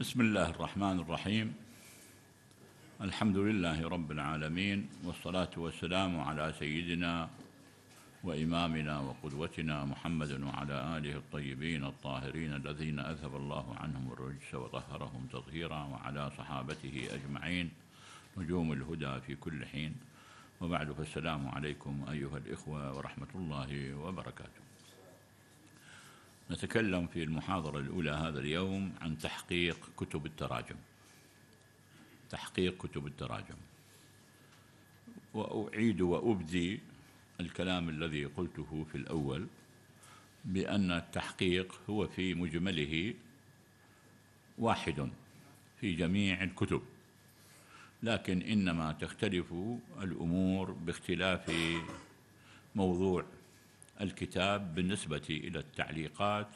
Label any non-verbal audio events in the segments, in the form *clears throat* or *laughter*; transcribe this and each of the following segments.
بسم الله الرحمن الرحيم. الحمد لله رب العالمين والصلاة والسلام على سيدنا وإمامنا وقدوتنا محمد وعلى آله الطيبين الطاهرين الذين أذهب الله عنهم الرجس وطهرهم تطهيرا وعلى صحابته أجمعين. نجوم الهدى في كل حين. وبعد فالسلام عليكم أيها الإخوة ورحمة الله وبركاته. نتكلم في المحاضرة الأولى هذا اليوم عن تحقيق كتب التراجم. تحقيق كتب التراجم. وأعيد وأبدي الكلام الذي قلته في الأول بأن التحقيق هو في مجمله واحد في جميع الكتب. لكن إنما تختلف الأمور باختلاف موضوع الكتاب بالنسبة إلى التعليقات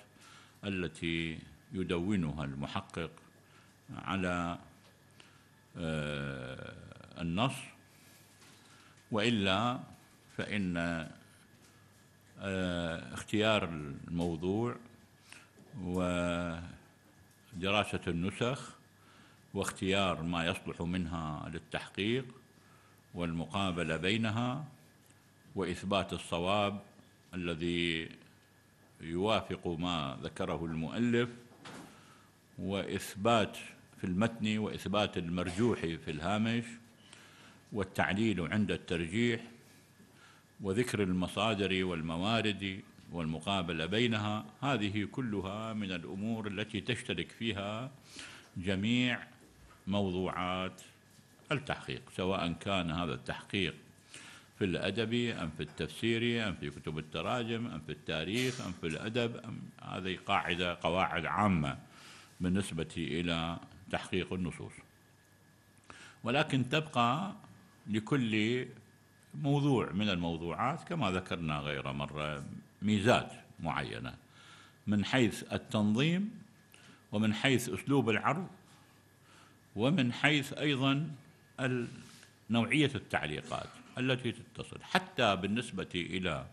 التي يدونها المحقق على آه، النص وإلا فإن آه، اختيار الموضوع ودراسة النسخ واختيار ما يصلح منها للتحقيق والمقابلة بينها وإثبات الصواب الذي يوافق ما ذكره المؤلف وإثبات في المتن وإثبات المرجوح في الهامش والتعليل عند الترجيح وذكر المصادر والموارد والمقابلة بينها هذه كلها من الأمور التي تشترك فيها جميع موضوعات التحقيق سواء كان هذا التحقيق في الأدب أم في التفسير أم في كتب التراجم أم في التاريخ أم في الأدب أم هذه قاعدة قواعد عامة بالنسبة إلى تحقيق النصوص. ولكن تبقى لكل موضوع من الموضوعات كما ذكرنا غير مرة ميزات معينة. من حيث التنظيم ومن حيث أسلوب العرض ومن حيث أيضا نوعية التعليقات. التي تتصل. حتى بالنسبة إلى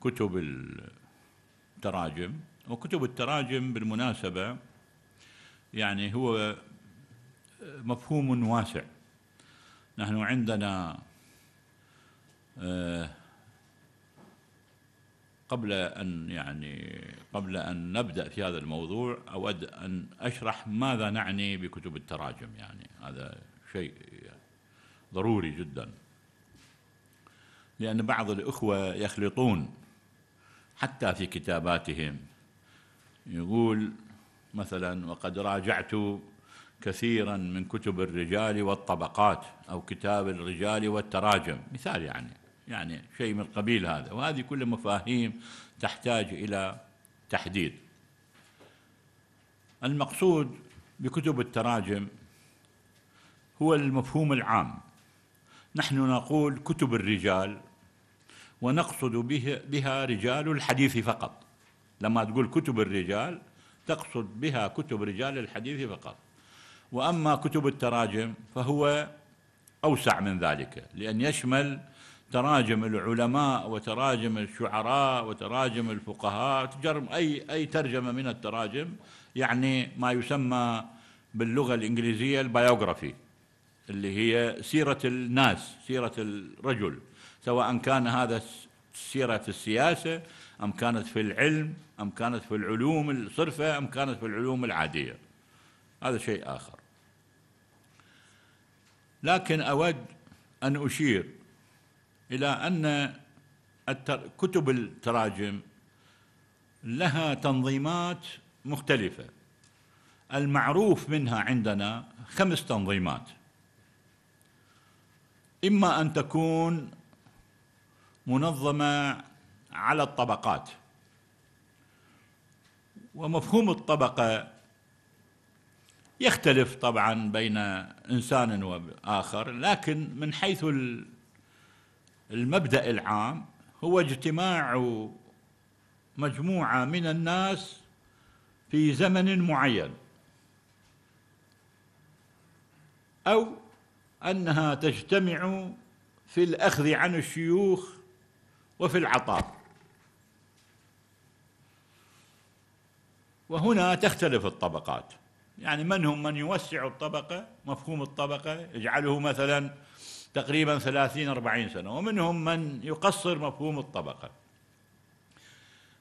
كتب التراجم وكتب التراجم بالمناسبة يعني هو مفهوم واسع. نحن عندنا آه، قبل أن يعني قبل أن نبدأ في هذا الموضوع أود أن أشرح ماذا نعني بكتب التراجم. يعني هذا شيء ضروري جدا. لأن بعض الإخوة يخلطون حتى في كتاباتهم. يقول مثلا وقد راجعت كثيرا من كتب الرجال والطبقات أو كتاب الرجال والتراجم. مثال يعني يعني شيء من قبيل هذا. وهذه كل مفاهيم تحتاج إلى تحديد. المقصود بكتب التراجم هو المفهوم العام. نحن نقول كتب الرجال ونقصد بها رجال الحديث فقط. لما تقول كتب الرجال تقصد بها كتب رجال الحديث فقط. وأما كتب التراجم فهو أوسع من ذلك لأن يشمل تراجم العلماء وتراجم الشعراء وتراجم الفقهاء تجرم اي أي ترجمة من التراجم يعني ما يسمى باللغة الإنجليزية ال biography اللي هي سيرة الناس سيرة الرجل. سواء كان هذا السيرة في السياسة أم كانت في العلم أم كانت في العلوم الصرفة أم كانت في العلوم العادية. هذا شيء آخر. لكن أود أن أشير إلى أن كتب التراجم لها تنظيمات مختلفة. المعروف منها عندنا خمس تنظيمات. إما أن تكون منظمة على الطبقات. ومفهوم الطبقة يختلف طبعا بين إنسان وآخر لكن من حيث المبدأ العام هو اجتماع مجموعة من الناس في زمن معين. أو أنها تجتمع في الأخذ عن الشيوخ وفي العطاء وهنا تختلف الطبقات. يعني منهم من يوسع الطبقة مفهوم الطبقة يجعله مثلا تقريبا ثلاثين أربعين سنة ومنهم من يقصر مفهوم الطبقة.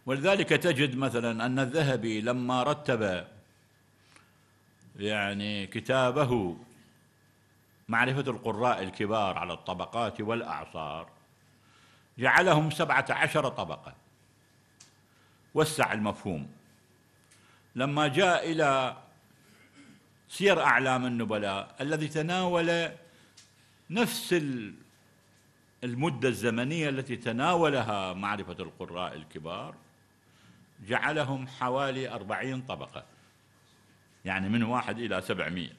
ولذلك تجد مثلا أن الذهبي لما رتب يعني كتابه معرفة القراء الكبار على الطبقات والأعصار جعلهم سبعة عشر طبقة. وسع المفهوم. لما جاء إلى سير أعلام النبلاء الذي تناول نفس المدة الزمنية التي تناولها معرفة القراء الكبار جعلهم حوالي أربعين طبقة. يعني من واحد إلى سبعمية.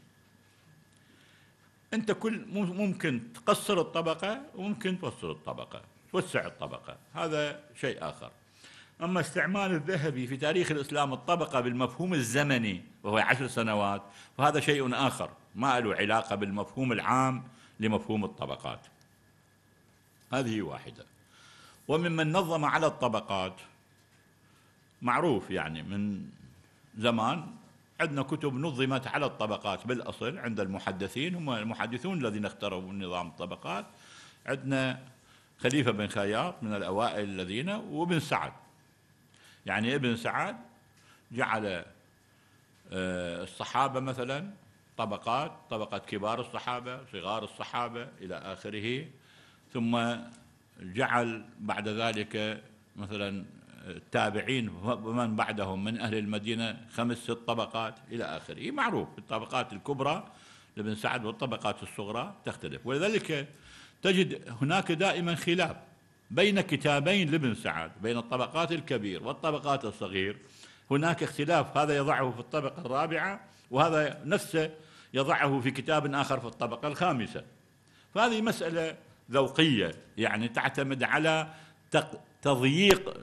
أنت كل ممكن تقصر الطبقة وممكن توصل الطبقة. توسع الطبقة. هذا شيء آخر. أما استعمال الذهبي في تاريخ الإسلام الطبقة بالمفهوم الزمني وهو عشر سنوات فهذا شيء آخر. ما له علاقة بالمفهوم العام لمفهوم الطبقات. هذه واحدة. وممن نظم على الطبقات معروف يعني من زمان عندنا كتب نظمت على الطبقات بالأصل عند المحدثين هم المحدثون الذين اخترعوا نظام الطبقات. عندنا خليفة بن خياط من الأوائل الذين وابن سعد. يعني ابن سعد جعل آه، الصحابة مثلا طبقات طبقة كبار الصحابة صغار الصحابة إلى آخره ثم جعل بعد ذلك مثلا التابعين ومن بعدهم من أهل المدينة خمس ست طبقات إلى آخره. معروف الطبقات الكبرى لابن سعد والطبقات الصغرى تختلف. ولذلك تجد هناك دائما خلاف بين كتابين لابن سعد بين الطبقات الكبير والطبقات الصغير. هناك اختلاف هذا يضعه في الطبقة الرابعة وهذا نفسه يضعه في كتاب آخر في الطبقة الخامسة. فهذه مسألة ذوقية يعني تعتمد على تضييق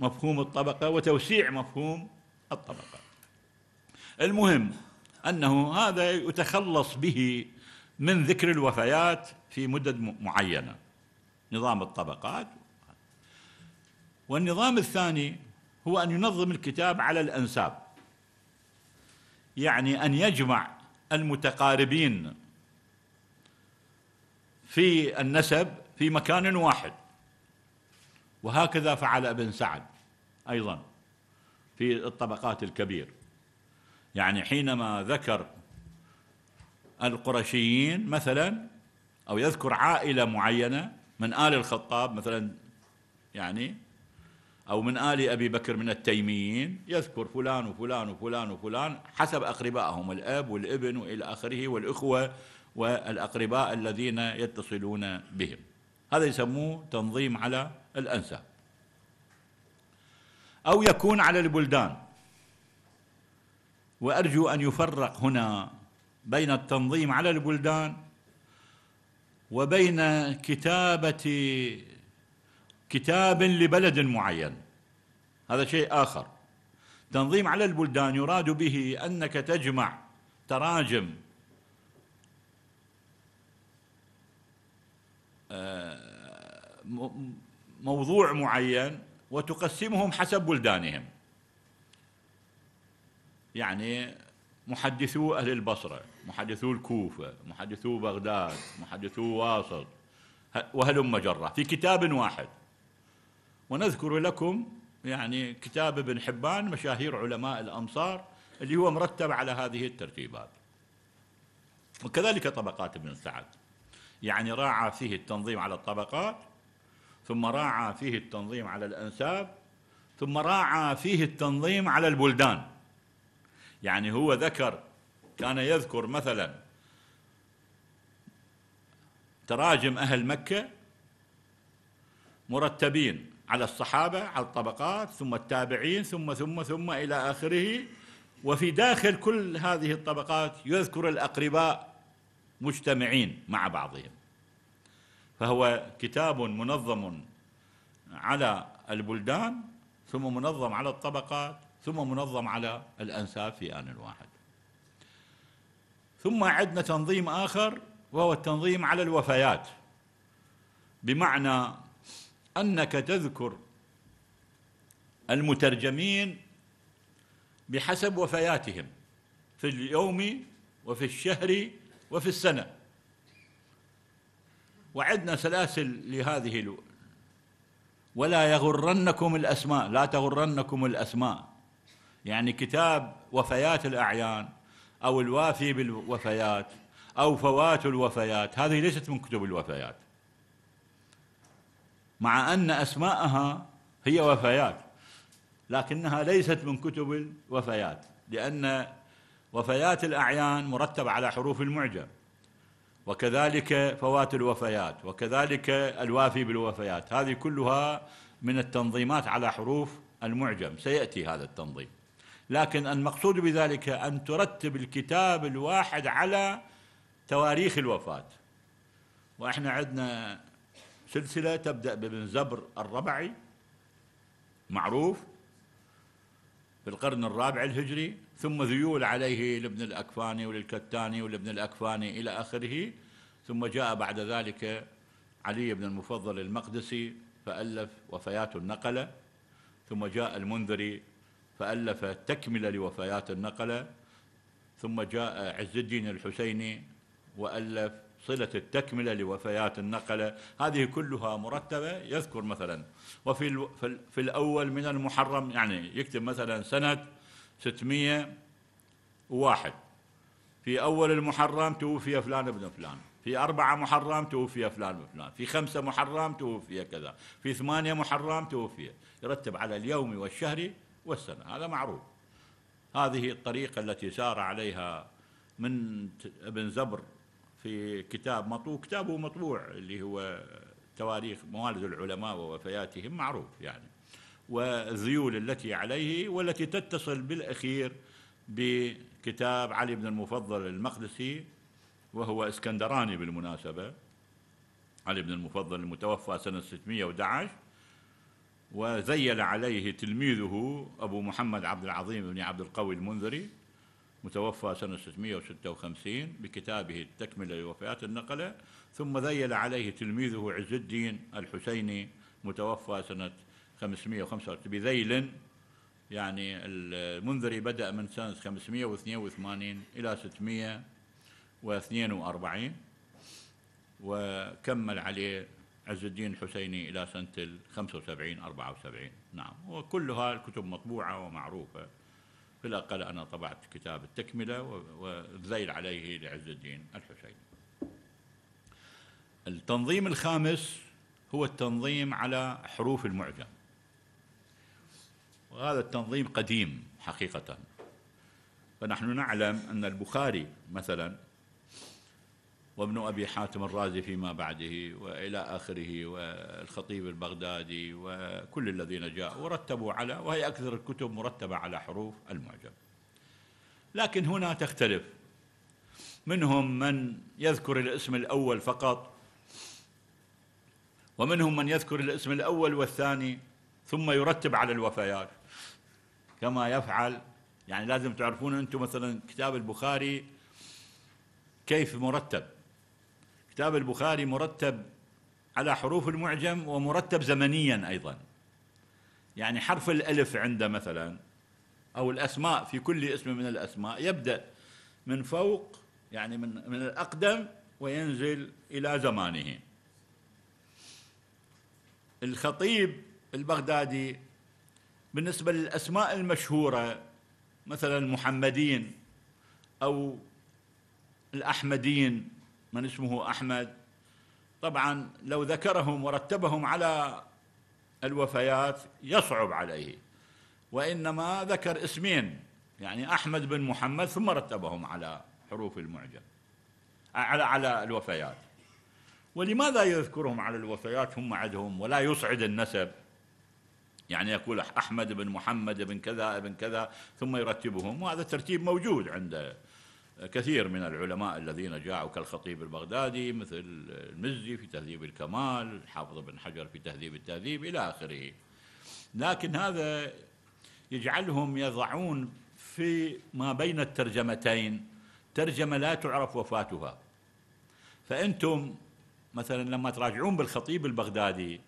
مفهوم الطبقة وتوسيع مفهوم الطبقة. المهم أنه هذا يتخلص به من ذكر الوفيات في مدد معينة. نظام الطبقات. والنظام الثاني هو أن ينظم الكتاب على الأنساب. يعني أن يجمع المتقاربين في النسب في مكان واحد. وهكذا فعل ابن سعد أيضا في الطبقات الكبير. يعني حينما ذكر القرشيين مثلا أو يذكر عائلة معينة من آل الخطاب مثلا يعني أو من آل أبي بكر من التيميين يذكر فلان وفلان وفلان وفلان حسب أقربائهم الأب والابن وإلى آخره والإخوة والأقرباء الذين يتصلون بهم. هذا يسموه تنظيم على الأنساب. أو يكون على البلدان. وأرجو أن يفرق هنا بين التنظيم على البلدان وبين كتابة كتاب لبلد معين. هذا شيء آخر. تنظيم على البلدان يراد به أنك تجمع تراجم آه، موضوع معين وتقسمهم حسب بلدانهم. يعني محدثو أهل البصرة. محدثو الكوفة محدثو بغداد محدثو واسط. وهلم جرة في كتاب واحد. ونذكر لكم يعني كتاب ابن حبان مشاهير علماء الأمصار اللي هو مرتب على هذه الترتيبات. وكذلك طبقات ابن سعد. يعني راعى فيه التنظيم على الطبقات ثم راعى فيه التنظيم على الأنساب ثم راعى فيه التنظيم على البلدان. يعني هو ذكر كان يذكر مثلا تراجم أهل مكة مرتبين على الصحابة على الطبقات ثم التابعين ثم ثم ثم إلى آخره. وفي داخل كل هذه الطبقات يذكر الأقرباء مجتمعين مع بعضهم. فهو كتاب منظم على البلدان ثم منظم على الطبقات ثم منظم على الأنساب في آن واحد ثم عندنا تنظيم آخر وهو التنظيم على الوفيات. بمعنى أنك تذكر المترجمين بحسب وفياتهم في اليوم وفي الشهر وفي السنة. وعدنا سلاسل لهذه ولا يغرنكم الأسماء لا تغرنكم الأسماء. يعني كتاب وفيات الأعيان أو الوافي بالوفيات أو فوات الوفيات. هذه ليست من كتب الوفيات. مع أن أسماءها هي وفيات لكنها ليست من كتب الوفيات لأن وفيات الأعيان مرتبة على حروف المعجم وكذلك فوات الوفيات وكذلك الوافي بالوفيات. هذه كلها من التنظيمات على حروف المعجم. سيأتي هذا التنظيم. لكن المقصود بذلك أن ترتب الكتاب الواحد على تواريخ الوفاة. وإحنا عندنا سلسلة تبدأ بابن زبر الربعي معروف في القرن الرابع الهجري ثم ذيول عليه لابن الأكفاني وللكتاني ولابن الأكفاني إلى آخره ثم جاء بعد ذلك علي بن المفضل المقدسي فألف وفيات النقلة ثم جاء المنذري فألف تكملة لوفيات النقلة ثم جاء عز الدين الحسيني وألف صلة التكملة لوفيات النقلة. هذه كلها مرتبة. يذكر مثلا وفي في الأول من المحرم يعني يكتب مثلا سنة 601 في أول المحرم توفي فلان ابن فلان. في أربعة محرم توفي فلان وفلان في خمسة محرم توفي كذا. في ثمانية محرم توفي. يرتب على اليوم والشهر والسنة هذا معروف. هذه الطريقة التي سار عليها من ابن زبر في كتاب مطبوع كتابه مطبوع اللي هو تواريخ موالد العلماء ووفياتهم معروف يعني. والذيول التي عليه والتي تتصل بالأخير بكتاب علي بن المفضل المقدسي وهو إسكندراني بالمناسبة. علي بن المفضل المتوفى سنة 611 وزيل عليه تلميذه أبو محمد عبد العظيم بن عبد القوي المنذري متوفى سنة 656 بكتابه التكملة لوفيات النقلة. ثم ذيل عليه تلميذه عز الدين الحسيني متوفى سنة 585 بذيل. يعني المنذري بدأ من سنة 582 إلى 642 وكمل عليه عز الدين الحسيني إلى سنة ال 75 74 نعم وكلها الكتب مطبوعة ومعروفة. في الأقل أنا طبعت كتاب التكملة والذيل عليه لعز الدين الحسيني. التنظيم الخامس هو التنظيم على حروف المعجم. وهذا التنظيم قديم حقيقة. فنحن نعلم أن البخاري مثلا وابن أبي حاتم الرازي فيما بعده وإلى آخره والخطيب البغدادي وكل الذين جاءوا ورتبوا على وهي أكثر الكتب مرتبة على حروف المعجم. لكن هنا تختلف. منهم من يذكر الاسم الأول فقط ومنهم من يذكر الاسم الأول والثاني ثم يرتب على الوفيات. كما يفعل يعني لازم تعرفون أنتم مثلا كتاب البخاري كيف مرتب. كتاب البخاري مرتب على حروف المعجم ومرتب زمنيا أيضا. يعني حرف الألف عنده مثلا أو الأسماء في كل اسم من الأسماء يبدأ من فوق يعني من من الأقدم وينزل إلى زمانه. الخطيب البغدادي بالنسبة للأسماء المشهورة مثلا المحمدين أو الأحمدين من اسمه أحمد. طبعا لو ذكرهم ورتبهم على الوفيات يصعب عليه وإنما ذكر اسمين يعني أحمد بن محمد ثم رتبهم على حروف المعجم على على الوفيات. ولماذا يذكرهم على الوفيات؟ هم عندهم ولا يصعد النسب. يعني يقول أحمد بن محمد بن كذا بن كذا ثم يرتبهم وهذا الترتيب موجود عند كثير من العلماء الذين جاءوا كالخطيب البغدادي مثل المزي في تهذيب الكمال الحافظ بن حجر في تهذيب التهذيب إلى آخره. لكن هذا يجعلهم يضعون في ما بين الترجمتين ترجمة لا تعرف وفاتها. فأنتم مثلا لما تراجعون بالخطيب البغدادي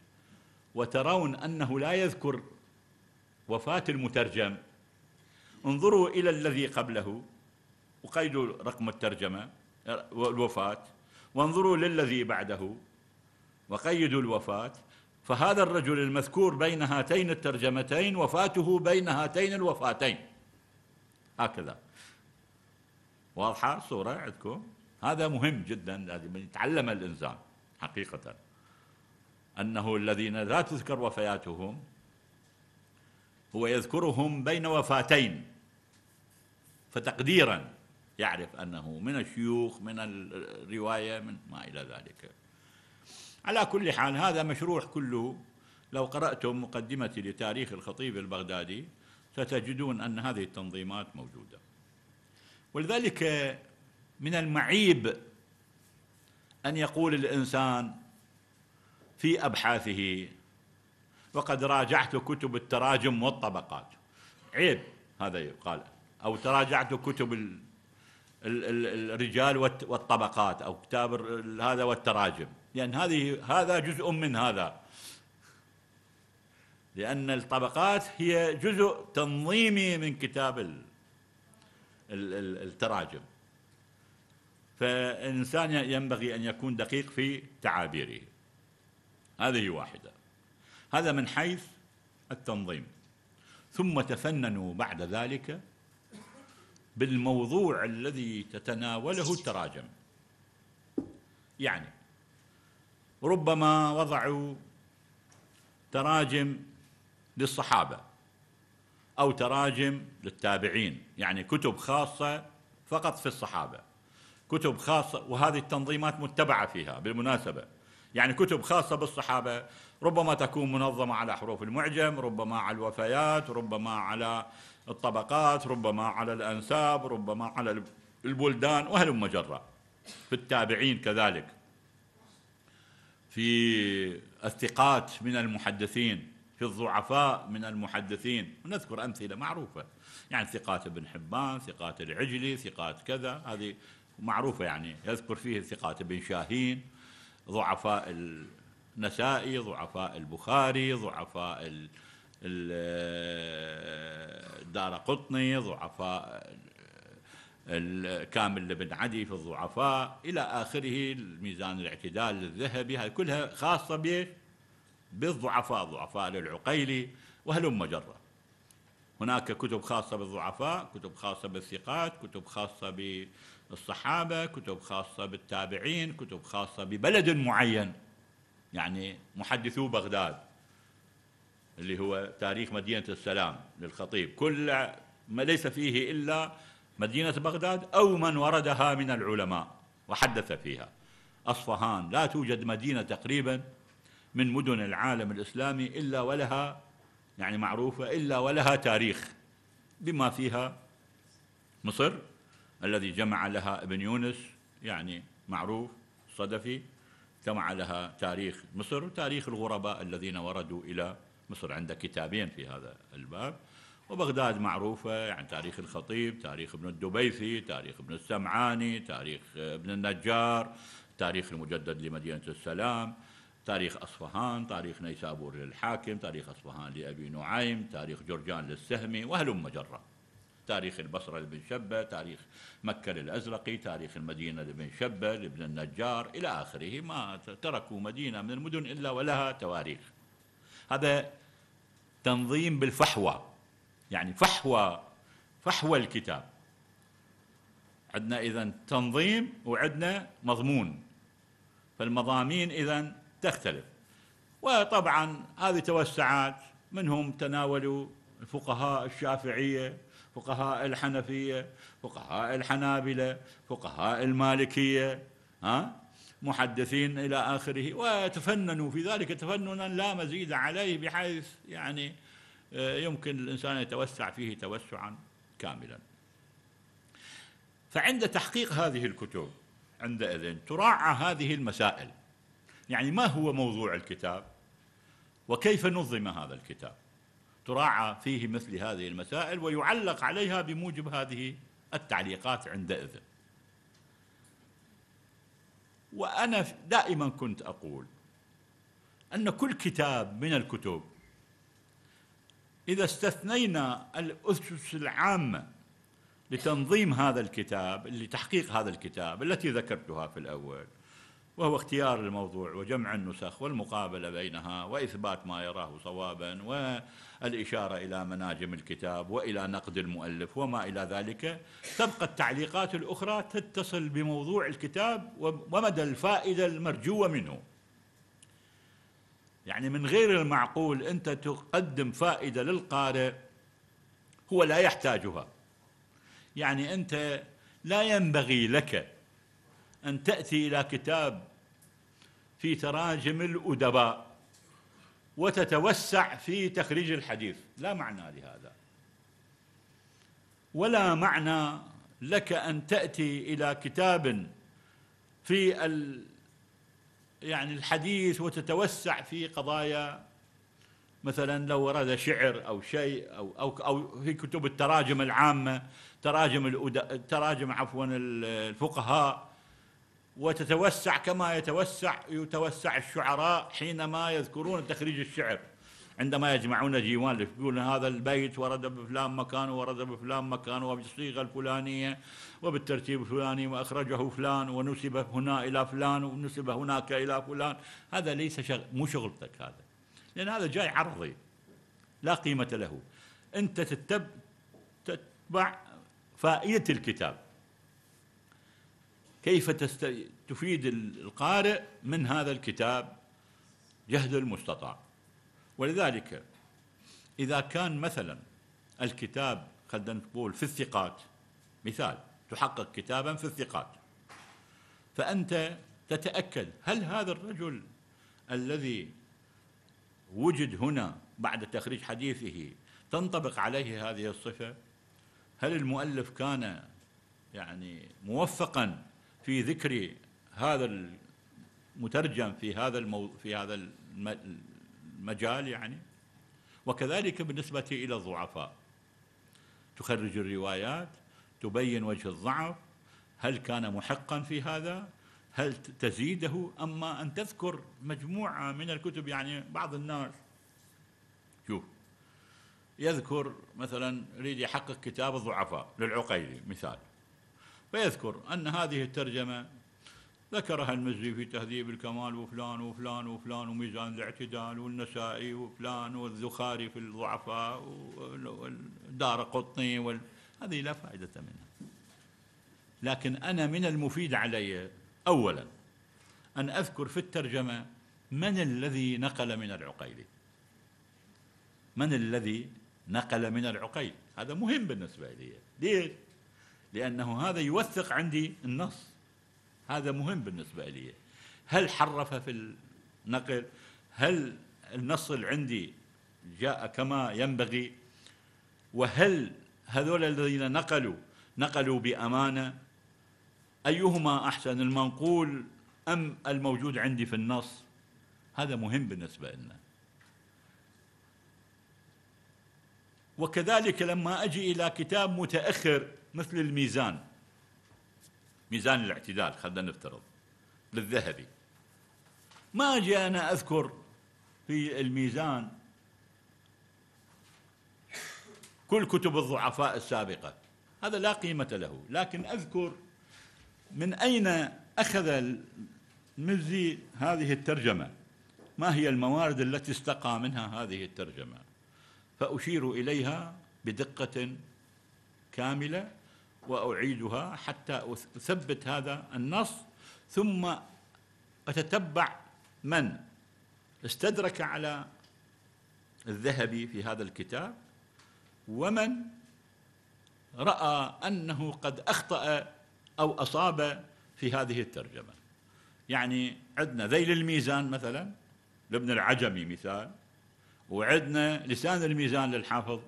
وترون أنه لا يذكر وفاة المترجم انظروا إلى الذي قبله. وقيدوا رقم الترجمة الوفاة. وانظروا للذي بعده. وقيدوا الوفاة. فهذا الرجل المذكور بين هاتين الترجمتين وفاته بين هاتين الوفاتين. هكذا. واضحة الصورة عندكم؟ هذا مهم جدا لازم يتعلم الإنسان حقيقة. أنه الذين لا تذكر وفياتهم هو يذكرهم بين وفاتين فتقديرا. يعرف أنه من الشيوخ من الرواية من ما إلى ذلك. على كل حال هذا مشروح كله. لو قرأتم مقدمتي لتاريخ الخطيب البغدادي ستجدون أن هذه التنظيمات موجودة. ولذلك من المعيب أن يقول الإنسان في أبحاثه وقد راجعت كتب التراجم والطبقات. عيب هذا يقال. أو تراجعت كتب الرجال والطبقات أو كتاب هذا والتراجم. لأن هذه هذا جزء من هذا. لأن الطبقات هي جزء تنظيمي من كتاب التراجم. فالإنسان ينبغي أن يكون دقيق في تعابيره. هذه واحدة. هذا من حيث التنظيم. ثم تفننوا بعد ذلك بالموضوع الذي تتناوله التراجم يعني ربما وضعوا تراجم للصحابة أو تراجم للتابعين يعني كتب خاصة فقط في الصحابة. كتب خاصة وهذه التنظيمات متبعة فيها بالمناسبة. يعني كتب خاصة بالصحابة ربما تكون منظمة على حروف المعجم ربما على الوفيات ربما على الطبقات ربما على الأنساب ربما على البلدان وهلم جرا في التابعين كذلك. في الثقات من المحدثين في الضعفاء من المحدثين. ونذكر أمثلة معروفة. يعني ثقات ابن حبان ثقات العجلي ثقات كذا. هذه معروفة يعني. يذكر فيه ثقات ابن شاهين ضعفاء النسائي ضعفاء البخاري ضعفاء الدار قطني ضعفاء الكامل بن عدي في الضعفاء إلى آخره الميزان الاعتدال للذهبي هذه كلها خاصة بإيش؟ بالضعفاء ضعفاء للعقيلي وهلم جرة هناك كتب خاصة بالضعفاء كتب خاصة بالثقات كتب خاصة بالصحابة كتب خاصة بالتابعين كتب خاصة ببلد معين يعني محدثو بغداد اللي هو تاريخ مدينة السلام للخطيب. كل ما ليس فيه إلا مدينة بغداد أو من وردها من العلماء وحدث فيها. أصفهان لا توجد مدينة تقريبا من مدن العالم الإسلامي إلا ولها يعني معروفة إلا ولها تاريخ بما فيها مصر الذي جمع لها ابن يونس يعني معروف صدفي جمع لها تاريخ مصر وتاريخ الغرباء الذين وردوا إلى مصر عند كتابين في هذا الباب. وبغداد معروفة يعني تاريخ الخطيب تاريخ ابن الدبيثي تاريخ ابن السمعاني تاريخ ابن النجار تاريخ المجدد لمدينة السلام تاريخ أصفهان تاريخ نيسابور للحاكم تاريخ أصفهان لأبي نعيم تاريخ جرجان للسهمي وهلم جرة. تاريخ البصرة لابن شبة تاريخ مكة للأزرقي تاريخ المدينة لابن شبة لابن النجار إلى آخره. ما تركوا مدينة من المدن إلا ولها تواريخ. هذا تنظيم بالفحوى. يعني فحوى فحوى الكتاب. عندنا إذا تنظيم وعندنا مضمون. فالمضامين إذا تختلف. وطبعا هذه توسعات منهم تناولوا الفقهاء الشافعية فقهاء الحنفية فقهاء الحنابلة فقهاء المالكية ها؟ محدثين إلى آخره وتفننوا في ذلك تفننا لا مزيد عليه بحيث يعني آه، يمكن الإنسان يتوسع فيه توسعا كاملا. فعند تحقيق هذه الكتب عندئذ تراعى هذه المسائل. يعني ما هو موضوع الكتاب؟ وكيف نظم هذا الكتاب؟ تراعى فيه مثل هذه المسائل ويعلق عليها بموجب هذه التعليقات عندئذ. وأنا دائما كنت أقول أن كل كتاب من الكتب إذا استثنينا الأسس العامة لتنظيم هذا الكتاب لتحقيق هذا الكتاب التي ذكرتها في الأول وهو اختيار الموضوع وجمع النسخ والمقابلة بينها وإثبات ما يراه صوابا والإشارة إلى مناجم الكتاب وإلى نقد المؤلف وما إلى ذلك تبقى التعليقات الأخرى تتصل بموضوع الكتاب ومدى الفائدة المرجوة منه. يعني من غير المعقول أنت تقدم فائدة للقارئ هو لا يحتاجها. يعني أنت لا ينبغي لك أن تأتي إلى كتاب في تراجم الأدباء. وتتوسع في تخريج الحديث. لا معنى لهذا. ولا معنى لك أن تأتي إلى كتاب في ال يعني الحديث وتتوسع في قضايا مثلا لو ورد شعر أو شيء أو أو أو في كتب التراجم العامة تراجم التراجم عفوا الفقهاء وتتوسع كما يتوسع يتوسع الشعراء حينما يذكرون تخريج الشعر. عندما يجمعون ديوان يقولون هذا البيت ورد بفلان مكان ورد بفلان مكان وبالصيغة الفلانية وبالترتيب الفلاني وأخرجه فلان ونسب هنا إلى فلان ونسب هناك إلى فلان. هذا ليس شغل مو شغلتك هذا. لأن هذا جاي عرضي. لا قيمة له. أنت تتب تتبع فائدة الكتاب. كيف تست... تفيد القارئ من هذا الكتاب جهد المستطاع. ولذلك إذا كان مثلا الكتاب خلينا نقول في الثقات مثال تحقق كتابا في الثقات فأنت تتأكد هل هذا الرجل الذي وجد هنا بعد تخريج حديثه تنطبق عليه هذه الصفة؟ هل المؤلف كان يعني موفقا في ذكر هذا المترجم في هذا المو في هذا المجال يعني وكذلك بالنسبة إلى الضعفاء. تخرج الروايات تبين وجه الضعف هل كان محقا في هذا هل تزيده أما أن تذكر مجموعة من الكتب يعني بعض الناس شوف يذكر مثلا يريد يحقق كتاب الضعفاء للعقيلي مثال. فيذكر أن هذه الترجمة ذكرها المزي في تهذيب الكمال وفلان وفلان وفلان وميزان الاعتدال والنسائي وفلان والذخاري في الضعفاء والدار قطني وال... هذه لا فائدة منها. لكن أنا من المفيد علي أولا أن أذكر في الترجمة من الذي نقل من العقيلي من الذي نقل من العقيل؟ هذا مهم بالنسبة لي. ليش؟ لأنه هذا يوثق عندي النص. هذا مهم بالنسبة لي. هل حرف في النقل؟ هل النص اللي عندي جاء كما ينبغي؟ وهل هذول الذين نقلوا نقلوا بأمانة؟ أيهما أحسن المنقول أم الموجود عندي في النص؟ هذا مهم بالنسبة لنا. وكذلك لما أجي إلى كتاب متأخر مثل الميزان. ميزان الاعتدال خلينا نفترض للذهبي ما أجي أنا أذكر في الميزان كل كتب الضعفاء السابقة. هذا لا قيمة له لكن أذكر من أين أخذ المزي هذه الترجمة. ما هي الموارد التي استقى منها هذه الترجمة؟ فأشير إليها بدقة كاملة. وأعيدها حتى أثبت هذا النص ثم أتتبع من؟ استدرك على الذهبي في هذا الكتاب ومن؟ رأى أنه قد أخطأ أو أصاب في هذه الترجمة. يعني عندنا ذيل الميزان مثلا لابن العجمي مثال وعندنا لسان الميزان للحافظ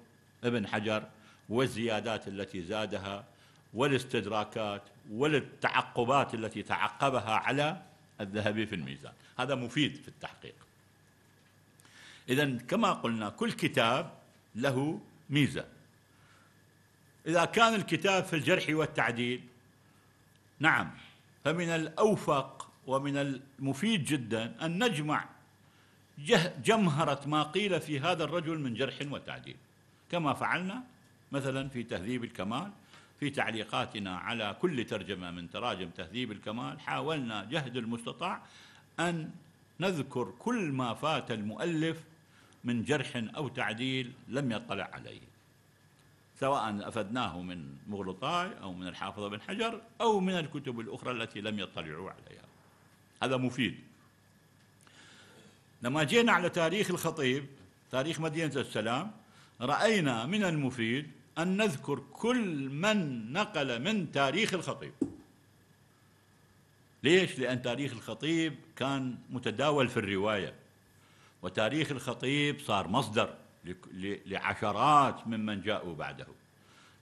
ابن حجر والزيادات التي زادها والاستدراكات والتعقبات التي تعقبها على الذهبي في الميزان. هذا مفيد في التحقيق. إذا كما قلنا كل كتاب له ميزة. إذا كان الكتاب في الجرح والتعديل نعم فمن الأوفق ومن المفيد جدا أن نجمع جمهرة ما قيل في هذا الرجل من جرح وتعديل. كما فعلنا مثلا في تهذيب الكمال في تعليقاتنا على كل ترجمة من تراجم تهذيب الكمال حاولنا جهد المستطاع أن نذكر كل ما فات المؤلف من جرح أو تعديل لم يطلع عليه. سواء أفدناه من مغلطاي أو من الحافظ بن حجر أو من الكتب الأخرى التي لم يطلعوا عليها. هذا مفيد. لما جينا على تاريخ الخطيب تاريخ مدينة السلام رأينا من المفيد أن نذكر كل من نقل من تاريخ الخطيب ليش؟ لأن تاريخ الخطيب كان متداول في الرواية وتاريخ الخطيب صار مصدر لعشرات ممن جاءوا بعده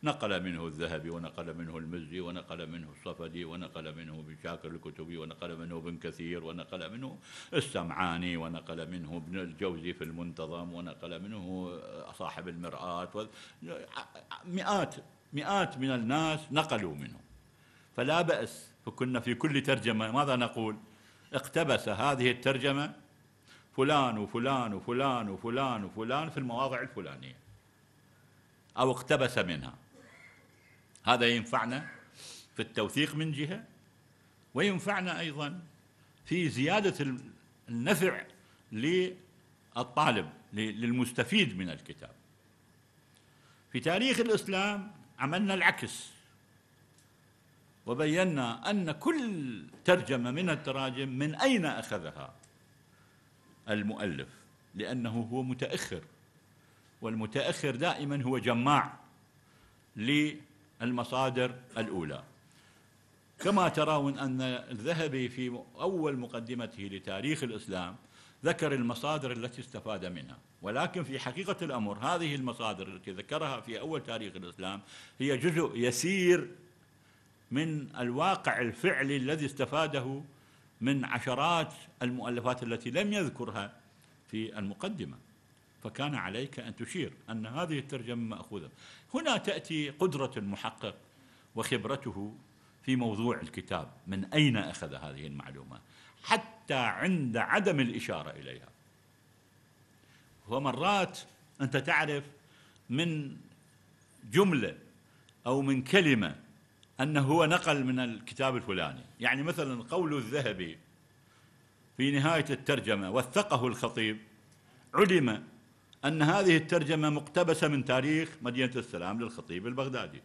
نقل منه الذهبي ونقل منه المزي ونقل منه الصفدي ونقل منه بشاكر الكتبي ونقل منه ابن كثير ونقل منه السمعاني ونقل منه ابن الجوزي في المنتظم ونقل منه صاحب المرآة مئات مئات من الناس نقلوا منه. فلا بأس فكنا في كل ترجمة ماذا نقول؟ اقتبس هذه الترجمة فلان وفلان وفلان وفلان وفلان في المواضع الفلانية أو اقتبس منها. هذا ينفعنا في التوثيق من جهة وينفعنا أيضا في زيادة النفع للطالب للمستفيد من الكتاب. في تاريخ الإسلام عملنا العكس. وبينا أن كل ترجمة من التراجم من أين أخذها؟ المؤلف لأنه هو متأخر والمتأخر دائما هو جماع للمصادر الأولى. كما ترون أن الذهبي في أول مقدمته لتاريخ الإسلام ذكر المصادر التي استفاد منها. ولكن في حقيقة الأمر هذه المصادر التي ذكرها في أول تاريخ الإسلام هي جزء يسير من الواقع الفعلي الذي استفاده من عشرات المؤلفات التي لم يذكرها في المقدمة. فكان عليك أن تشير أن هذه الترجمة مأخوذة. هنا تأتي قدرة المحقق وخبرته في موضوع الكتاب. من أين أخذ هذه المعلومة؟ حتى عند عدم الإشارة إليها. ومرات أنت تعرف من جملة أو من كلمة أنه هو نقل من الكتاب الفلاني. يعني مثلا قول الذهبي في نهاية الترجمة وثقه الخطيب علم أن هذه الترجمة مقتبسة من تاريخ مدينة السلام للخطيب البغدادي.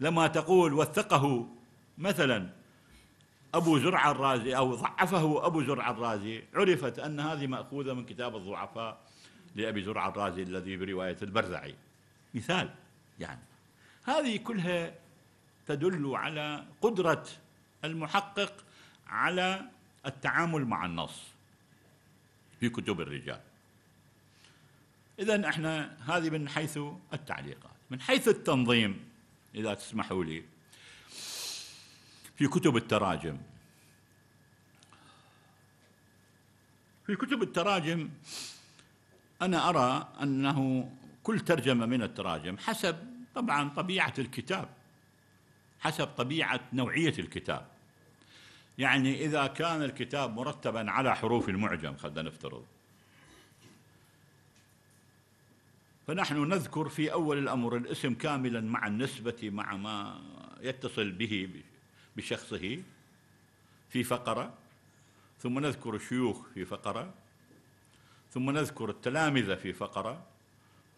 لما تقول وثقه مثلا أبو زرع الرازي أو ضعفه أبو زرع الرازي عرفت أن هذه مأخوذة من كتاب الضعفاء لأبي زرع الرازي الذي برواية البرزعي. مثال يعني. هذه كلها تدل على قدرة المحقق على التعامل مع النص. في كتب الرجال. إذا إحنا هذه من حيث التعليقات. من حيث التنظيم إذا تسمحوا لي في كتب التراجم. في كتب التراجم أنا أرى أنه كل ترجمة من التراجم حسب طبعا طبيعة الكتاب حسب طبيعة نوعية الكتاب. يعني إذا كان الكتاب مرتبا على حروف المعجم خلينا نفترض. فنحن نذكر في أول الأمر الاسم كاملا مع النسبة مع ما يتصل به بشخصه في فقرة. ثم نذكر الشيوخ في فقرة. ثم نذكر التلامذة في فقرة.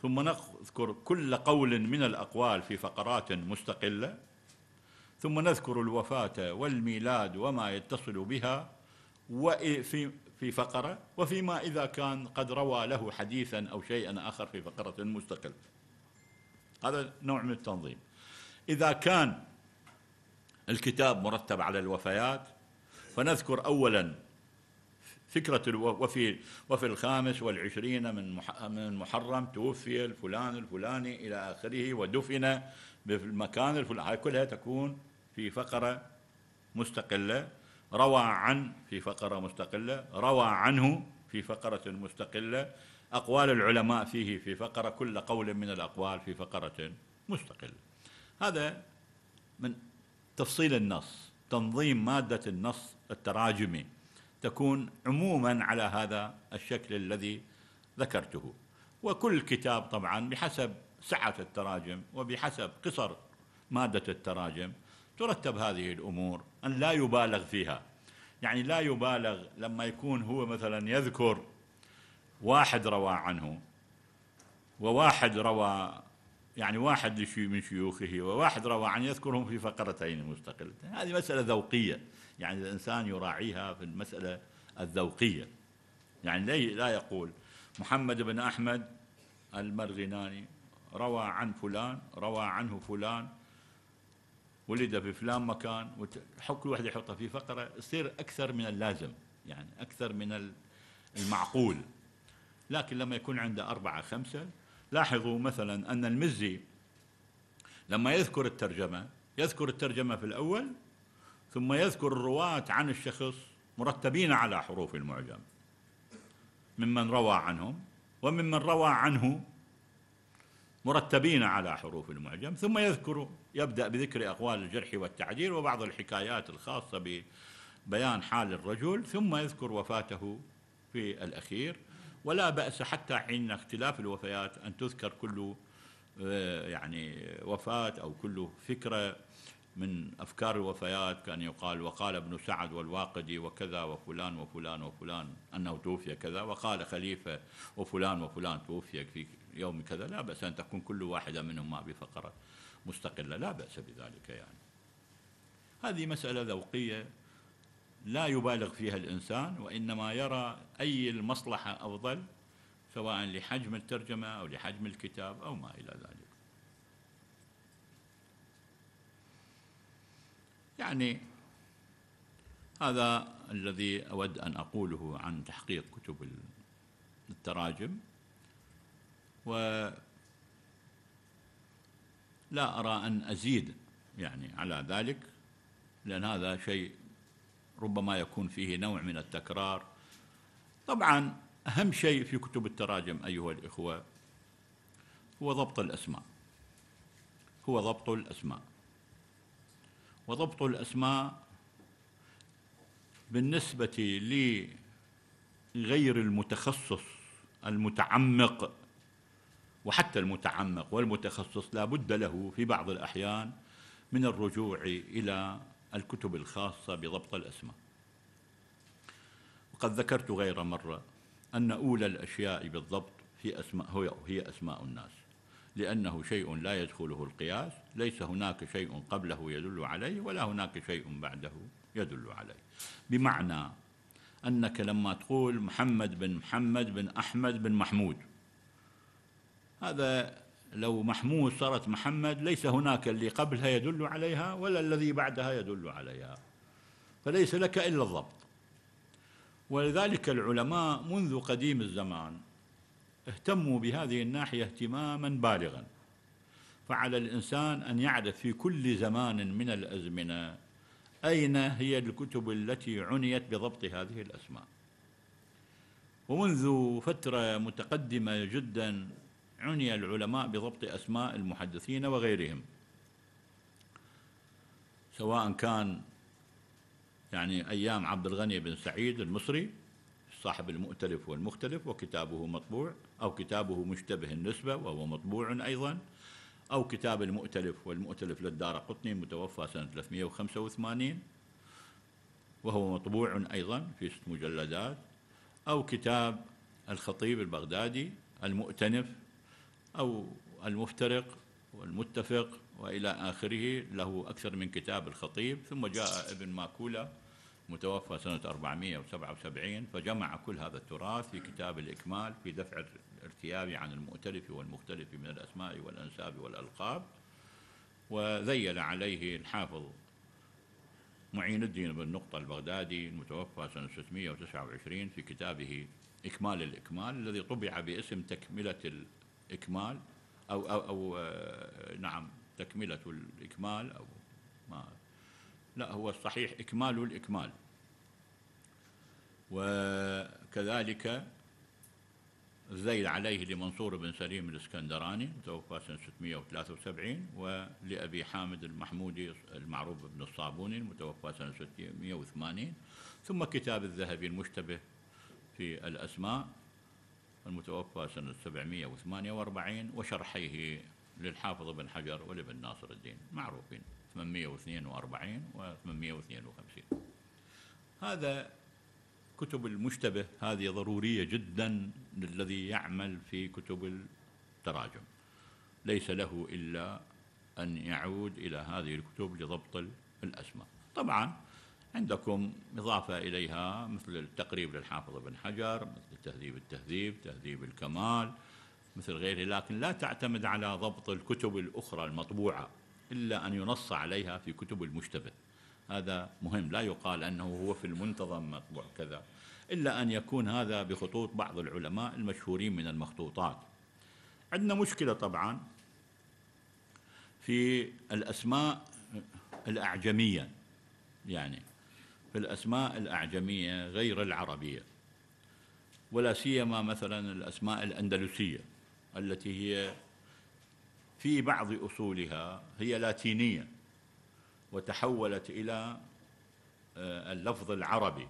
ثم نذكر كل قول من الأقوال في فقرات مستقلة. ثم نذكر الوفاة والميلاد وما يتصل بها وفي في فقرة وفيما إذا كان قد روى له حديثا أو شيئا آخر في فقرة مستقلة هذا نوع من التنظيم. إذا كان الكتاب مرتب على الوفيات فنذكر أولا فكرة وفي وفي الخامس والعشرين من من المحرم توفي الفلان الفلاني إلى آخره ودفن بالمكان الفلاني. هاي كلها تكون في فقرة مستقلة روى عن في فقرة مستقلة روى عنه في فقرة مستقلة. أقوال العلماء فيه في فقرة كل قول من الأقوال في فقرة مستقلة. هذا من تفصيل النص تنظيم مادة النص التراجمي تكون عموما على هذا الشكل الذي ذكرته. وكل كتاب طبعا بحسب سعة التراجم وبحسب قصر مادة التراجم ترتب هذه الأمور أن لا يبالغ فيها. يعني لا يبالغ لما يكون هو مثلا يذكر واحد روى عنه وواحد روى يعني واحد من شيوخه وواحد روى عن يذكرهم في فقرتين مستقلتين هذه مسألة ذوقية. يعني الإنسان يراعيها في المسألة الذوقية. يعني لا يقول محمد بن أحمد المرغناني روى عن فلان روى عنه فلان ولد في فلان مكان كل واحد يحطها في فقرة يصير أكثر من اللازم يعني أكثر من المعقول. لكن لما يكون عنده أربعة خمسة لاحظوا مثلا أن المزي لما يذكر الترجمة يذكر الترجمة في الأول ثم يذكر الرواة عن الشخص مرتبين على حروف المعجم. ممن روى عنهم وممن روى عنه مرتبين على حروف المعجم ثم يذكر يبدأ بذكر أقوال الجرح والتعديل وبعض الحكايات الخاصة ببيان حال الرجل ثم يذكر وفاته في الأخير. ولا بأس حتى حين اختلاف الوفيات أن تذكر كل آه، يعني وفاة أو كل فكرة من أفكار الوفيات كان يقال وقال ابن سعد والواقدي وكذا وفلان وفلان وفلان أنه توفي كذا وقال خليفة وفلان وفلان توفي في يوم كذا لا بأس أن تكون كل واحدة منهما بفقرة مستقلة لا بأس بذلك يعني. هذه مسألة ذوقية لا يبالغ فيها الإنسان وإنما يرى أي المصلحة أفضل سواء لحجم الترجمة أو لحجم الكتاب أو ما إلى ذلك. يعني هذا الذي أود أن أقوله عن تحقيق كتب التراجم. و لا أرى أن أزيد يعني على ذلك لأن هذا شيء ربما يكون فيه نوع من التكرار. طبعا أهم شيء في كتب التراجم أيها الإخوة هو ضبط الأسماء. هو ضبط الأسماء. وضبط الأسماء بالنسبة لغير المتخصص المتعمق وحتى المتعمق والمتخصص لا بد له في بعض الأحيان من الرجوع إلى الكتب الخاصة بضبط الأسماء. وقد ذكرت غير مرة أن أولى الأشياء بالضبط في أسماء هي أسماء الناس لأنه شيء لا يدخله القياس ليس هناك شيء قبله يدل عليه ولا هناك شيء بعده يدل عليه. بمعنى أنك لما تقول محمد بن محمد بن أحمد بن محمود هذا لو محمود صارت محمد ليس هناك اللي قبلها يدل عليها ولا الذي بعدها يدل عليها فليس لك إلا الضبط. ولذلك العلماء منذ قديم الزمان اهتموا بهذه الناحية اهتماما بالغا فعلى الإنسان أن يعرف في كل زمان من الأزمنة أين هي الكتب التي عنيت بضبط هذه الأسماء. ومنذ فترة متقدمة جدا عني العلماء بضبط أسماء المحدثين وغيرهم. سواء كان يعني أيام عبد الغني بن سعيد المصري صاحب المؤتلف والمختلف وكتابه مطبوع أو كتابه مشتبه النسبة وهو مطبوع أيضا أو كتاب المؤتلف والمؤتلف للدار قطني متوفى سنة 385 وهو مطبوع أيضا في ست مجلدات أو كتاب الخطيب البغدادي المؤتنف أو المفترق والمتفق وإلى آخره له أكثر من كتاب الخطيب ثم جاء ابن ماكولا متوفى سنة 477 فجمع كل هذا التراث في كتاب الإكمال في دفع الارتياب عن المؤتلف والمختلف من الأسماء والأنساب والألقاب وذيل عليه الحافظ معين الدين بن نقطة البغدادي المتوفى سنة 629 في كتابه إكمال الإكمال الذي طبع باسم تكملة إكمال أو أو, أو آه، نعم تكملة الإكمال أو ما. لا هو الصحيح إكمال الإكمال. وكذلك الزيل عليه لمنصور بن سليم الإسكندراني توفى سنة 673 ولأبي حامد المحمودي المعروف بن الصابوني المتوفى سنة 680 ثم كتاب الذهبي المشتبه في الأسماء. المتوفى سنة 748 وشرحيه للحافظ ابن حجر ولابن ناصر الدين. معروفين. 842 و 852 هذا كتب المشتبه هذه ضرورية جدا للذي يعمل في كتب التراجم. ليس له إلا أن يعود إلى هذه الكتب لضبط الأسماء. طبعا عندكم إضافة إليها مثل التقريب للحافظ ابن حجر مثل تهذيب التهذيب تهذيب الكمال مثل غيره لكن لا تعتمد على ضبط الكتب الأخرى المطبوعة إلا أن ينص عليها في كتب المشتبه. هذا مهم لا يقال أنه هو في المنتظم مطبوع كذا إلا أن يكون هذا بخطوط بعض العلماء المشهورين من المخطوطات. عندنا مشكلة طبعا في الأسماء الأعجمية يعني في الأسماء الأعجمية غير العربية ولا سيما مثلا الأسماء الأندلسية التي هي في بعض أصولها هي لاتينية وتحولت إلى آه، اللفظ العربي.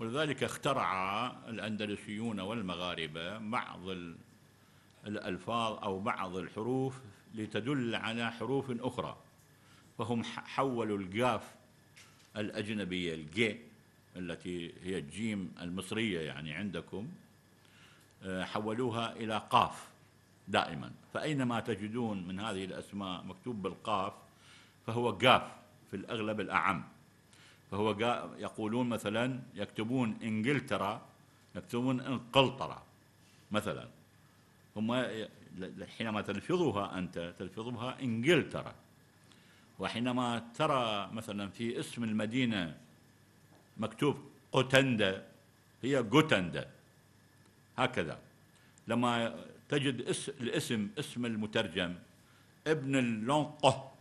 ولذلك اخترع الأندلسيون والمغاربة بعض الألفاظ أو بعض الحروف لتدل على حروف أخرى فهم حولوا القاف الأجنبية ال G التي هي الجيم المصرية يعني عندكم آه، حولوها إلى قاف دائما. فأينما تجدون من هذه الأسماء مكتوب بالقاف فهو قاف في الأغلب الأعم. فهو يقولون مثلا يكتبون إنجلترا يكتبون انقلطرة مثلا. هم حينما تلفظها أنت تلفظها إنجلترا. وحينما ترى مثلا في اسم المدينة مكتوب قوتندا هي جوتندا هكذا. لما تجد اسم الاسم اسم المترجم ابن اللونقه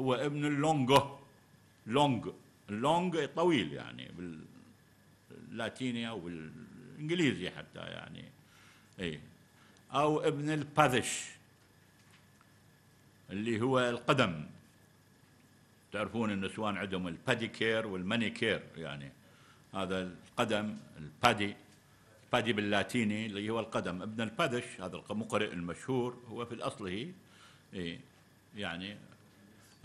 هو ابن اللونجو long ال long طويل يعني باللاتيني أو بالإنجليزي حتى يعني. اي أو ابن الباذش اللي هو القدم. تعرفون النسوان عندهم الباديكير والمانيكير يعني هذا القدم ال pedi pedi باللاتيني اللي هو القدم. ابن البادش هذا المقرئ المشهور هو في الأصل هي يعني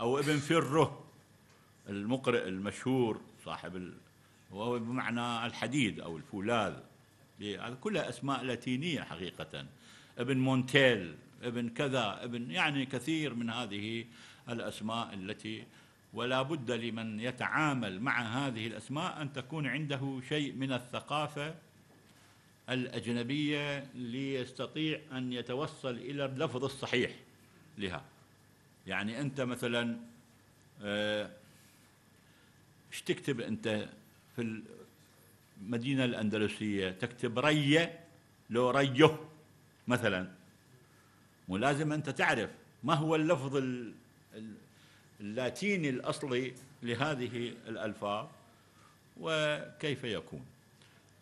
أو ابن فره المقرئ المشهور صاحب ال... وهو بمعنى الحديد أو الفولاذ. هذه كلها أسماء لاتينية حقيقة. ابن مونتيل ابن كذا ابن يعني كثير من هذه الأسماء التي ولا بد لمن يتعامل مع هذه الأسماء أن تكون عنده شيء من الثقافة الأجنبية ليستطيع أن يتوصل إلى اللفظ الصحيح لها. يعني أنت مثلا آه، إيش تكتب أنت في المدينة الأندلسية؟ تكتب رية لو ريه مثلا. ولازم أنت تعرف ما هو اللفظ اللاتيني الأصلي لهذه الألفاظ وكيف يكون؟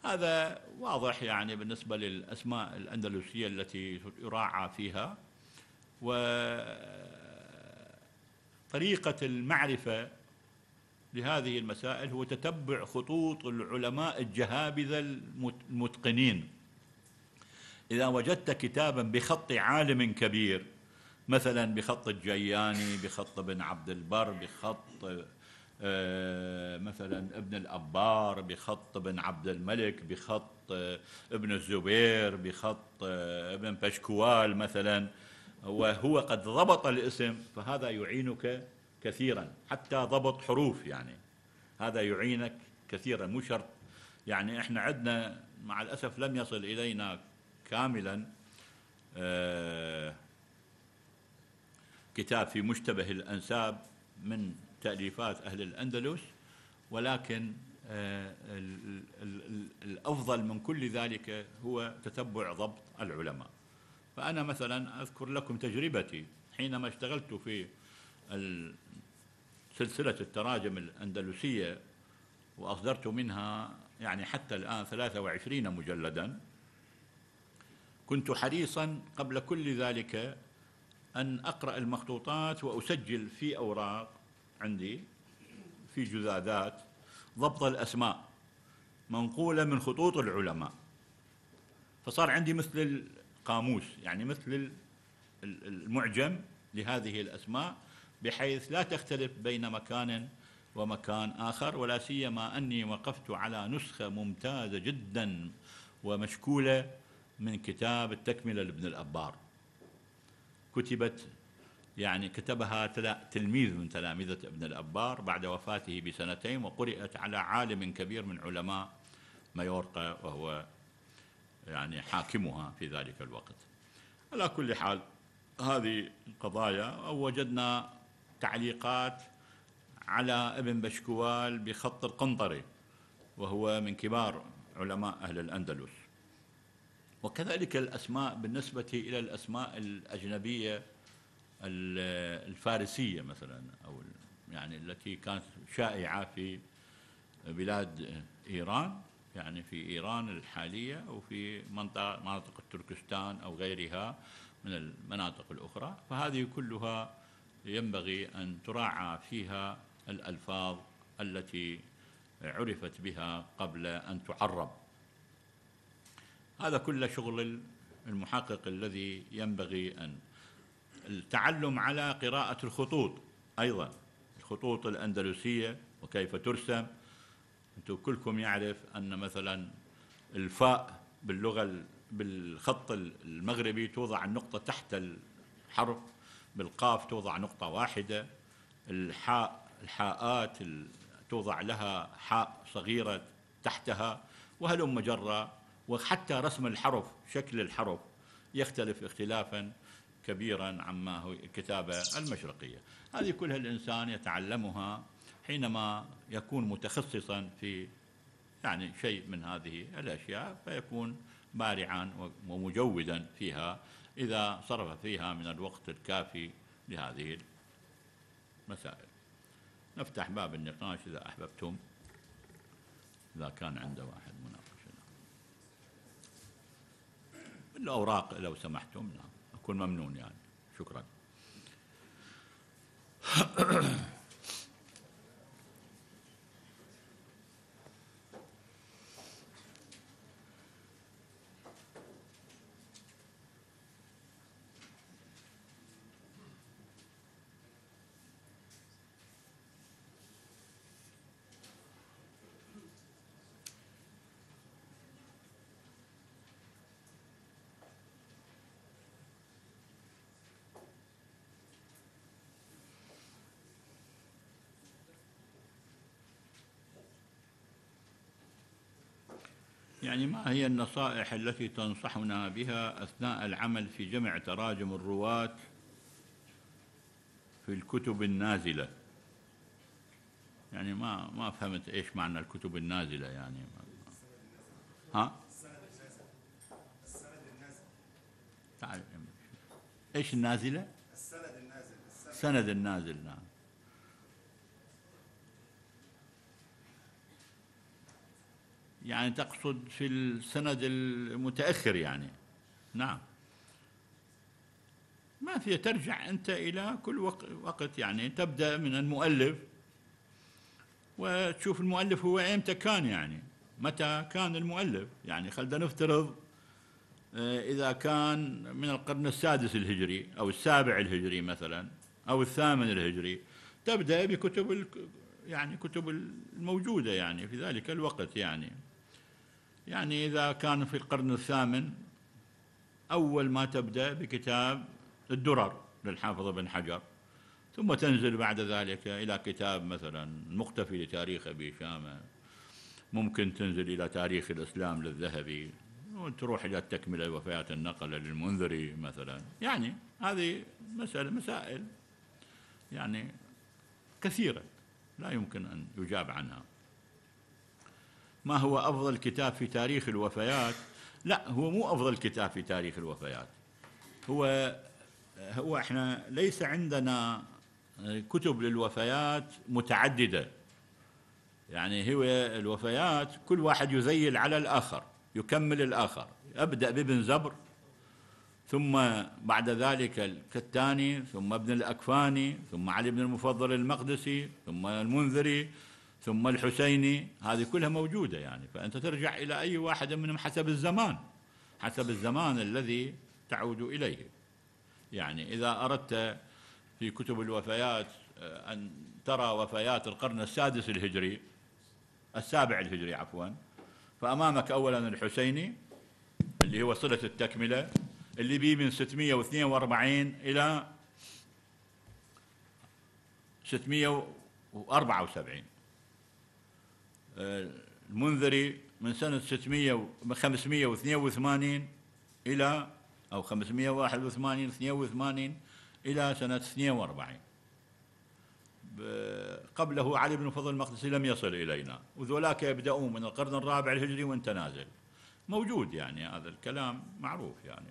هذا واضح يعني بالنسبة للأسماء الأندلسية التي يراعى فيها وطريقة المعرفة لهذه المسائل هو تتبع خطوط العلماء الجهابذة المتقنين. إذا وجدت كتابا بخط عالم كبير مثلا بخط الجياني بخط ابن عبد البر بخط آه، مثلا ابن الأبار بخط ابن عبد الملك بخط آه، ابن الزبير بخط آه، ابن بشكوال مثلا. وهو قد ضبط الاسم فهذا يعينك كثيرا حتى ضبط حروف يعني. هذا يعينك كثيرا مو شرط. يعني إحنا عندنا مع الأسف لم يصل إلينا كاملا كتاب في مشتبه الأنساب من تأليفات أهل الأندلس ولكن آه، الأفضل من كل ذلك هو تتبع ضبط العلماء. فأنا مثلا أذكر لكم تجربتي حينما اشتغلت في سلسلة التراجم الأندلسية وأصدرت منها يعني حتى الآن 23 مجلدا كنت حريصا قبل كل ذلك أن أقرأ المخطوطات وأسجل في أوراق عندي في جذاذات ضبط الأسماء منقولة من خطوط العلماء. فصار عندي مثل القاموس يعني مثل المعجم لهذه الأسماء بحيث لا تختلف بين مكان ومكان آخر ولا سيما أني وقفت على نسخة ممتازة جدا ومشكولة من كتاب التكملة لابن الأبار. كتبت يعني كتبها تلميذ من تلامذة ابن الأبار بعد وفاته بسنتين وقرأت على عالم كبير من علماء مايورقا وهو يعني حاكمها في ذلك الوقت. على كل حال هذه القضايا وجدنا تعليقات على ابن بشكوال بخط القنطري وهو من كبار علماء أهل الأندلس. وكذلك الأسماء بالنسبة إلى الأسماء الأجنبية الفارسية مثلا أو يعني التي كانت شائعة في بلاد إيران يعني في إيران الحالية أو في منطقة مناطق تركستان أو غيرها من المناطق الأخرى. فهذه كلها ينبغي أن تراعى فيها الألفاظ التي عرفت بها قبل أن تعرب. هذا كله شغل المحقق الذي ينبغي أن التعلم على قراءة الخطوط أيضا. الخطوط الأندلسية وكيف ترسم. أنتم كلكم يعرف أن مثلا الفاء باللغة بالخط المغربي توضع النقطة تحت الحرف بالقاف توضع نقطة واحدة الحاء الحاءات توضع لها حاء صغيرة تحتها وهلم جرة وحتى رسم الحرف شكل الحرف يختلف اختلافا كبيرا عما هو الكتابة المشرقية. هذه كلها الإنسان يتعلمها حينما يكون متخصصا في يعني شيء من هذه الأشياء فيكون بارعا ومجودا فيها إذا صرف فيها من الوقت الكافي لهذه المسائل. نفتح باب النقاش إذا أحببتم إذا كان عنده واحد مناقشة الأوراق لو سمحتم. نعم. أكون ممنون يعني. شكرا. *clears throat* يعني ما هي النصائح التي تنصحنا بها أثناء العمل في جمع تراجم الرواة في الكتب النازلة؟ يعني ما ما فهمت إيش معنى الكتب النازلة يعني. ها؟ تعال إيش النازلة؟ السند النازل السند. النازل نعم. يعني تقصد في السند المتأخر يعني. نعم. ما في ترجع أنت إلى كل وقت يعني تبدأ من المؤلف وتشوف المؤلف هو إمتى كان يعني متى كان المؤلف يعني. خلينا نفترض آه، إذا كان من القرن السادس الهجري أو السابع الهجري مثلا أو الثامن الهجري تبدأ بكتب يعني كتب الموجودة يعني في ذلك الوقت يعني. يعني إذا كان في القرن الثامن أول ما تبدأ بكتاب الدرر للحافظ بن حجر. ثم تنزل بعد ذلك إلى كتاب مثلا مختفي لتاريخ أبي شامة. ممكن تنزل إلى تاريخ الإسلام للذهبي. وتروح إلى التكملة وفيات النقل للمنذري مثلا. يعني هذه مسألة مسائل يعني كثيرة لا يمكن أن يجاب عنها. ما هو أفضل كتاب في تاريخ الوفيات؟ لا هو مو أفضل كتاب في تاريخ الوفيات. هو هو إحنا ليس عندنا كتب للوفيات متعددة. يعني هو الوفيات كل واحد يزيل على الآخر يكمل الآخر. أبدأ بابن زبر ثم بعد ذلك الكتاني ثم ابن الأكفاني ثم علي بن المفضل المقدسي ثم المنذري ثم الحسيني هذه كلها موجودة يعني. فأنت ترجع إلى أي واحد منهم حسب الزمان حسب الزمان الذي تعود إليه. يعني إذا أردت في كتب الوفيات آه، أن ترى وفيات القرن السادس الهجري السابع الهجري عفوا فأمامك أولا الحسيني اللي هو صلة التكملة اللي بيه من 642 إلى 674 آه، المنذري من سنة 600 582 إلى أو 581 82 إلى سنة 42 قبله علي بن فضل المقدسي لم يصل إلينا وذولاك يبدأون من القرن الرابع الهجري وانت نازل. موجود يعني هذا الكلام معروف يعني.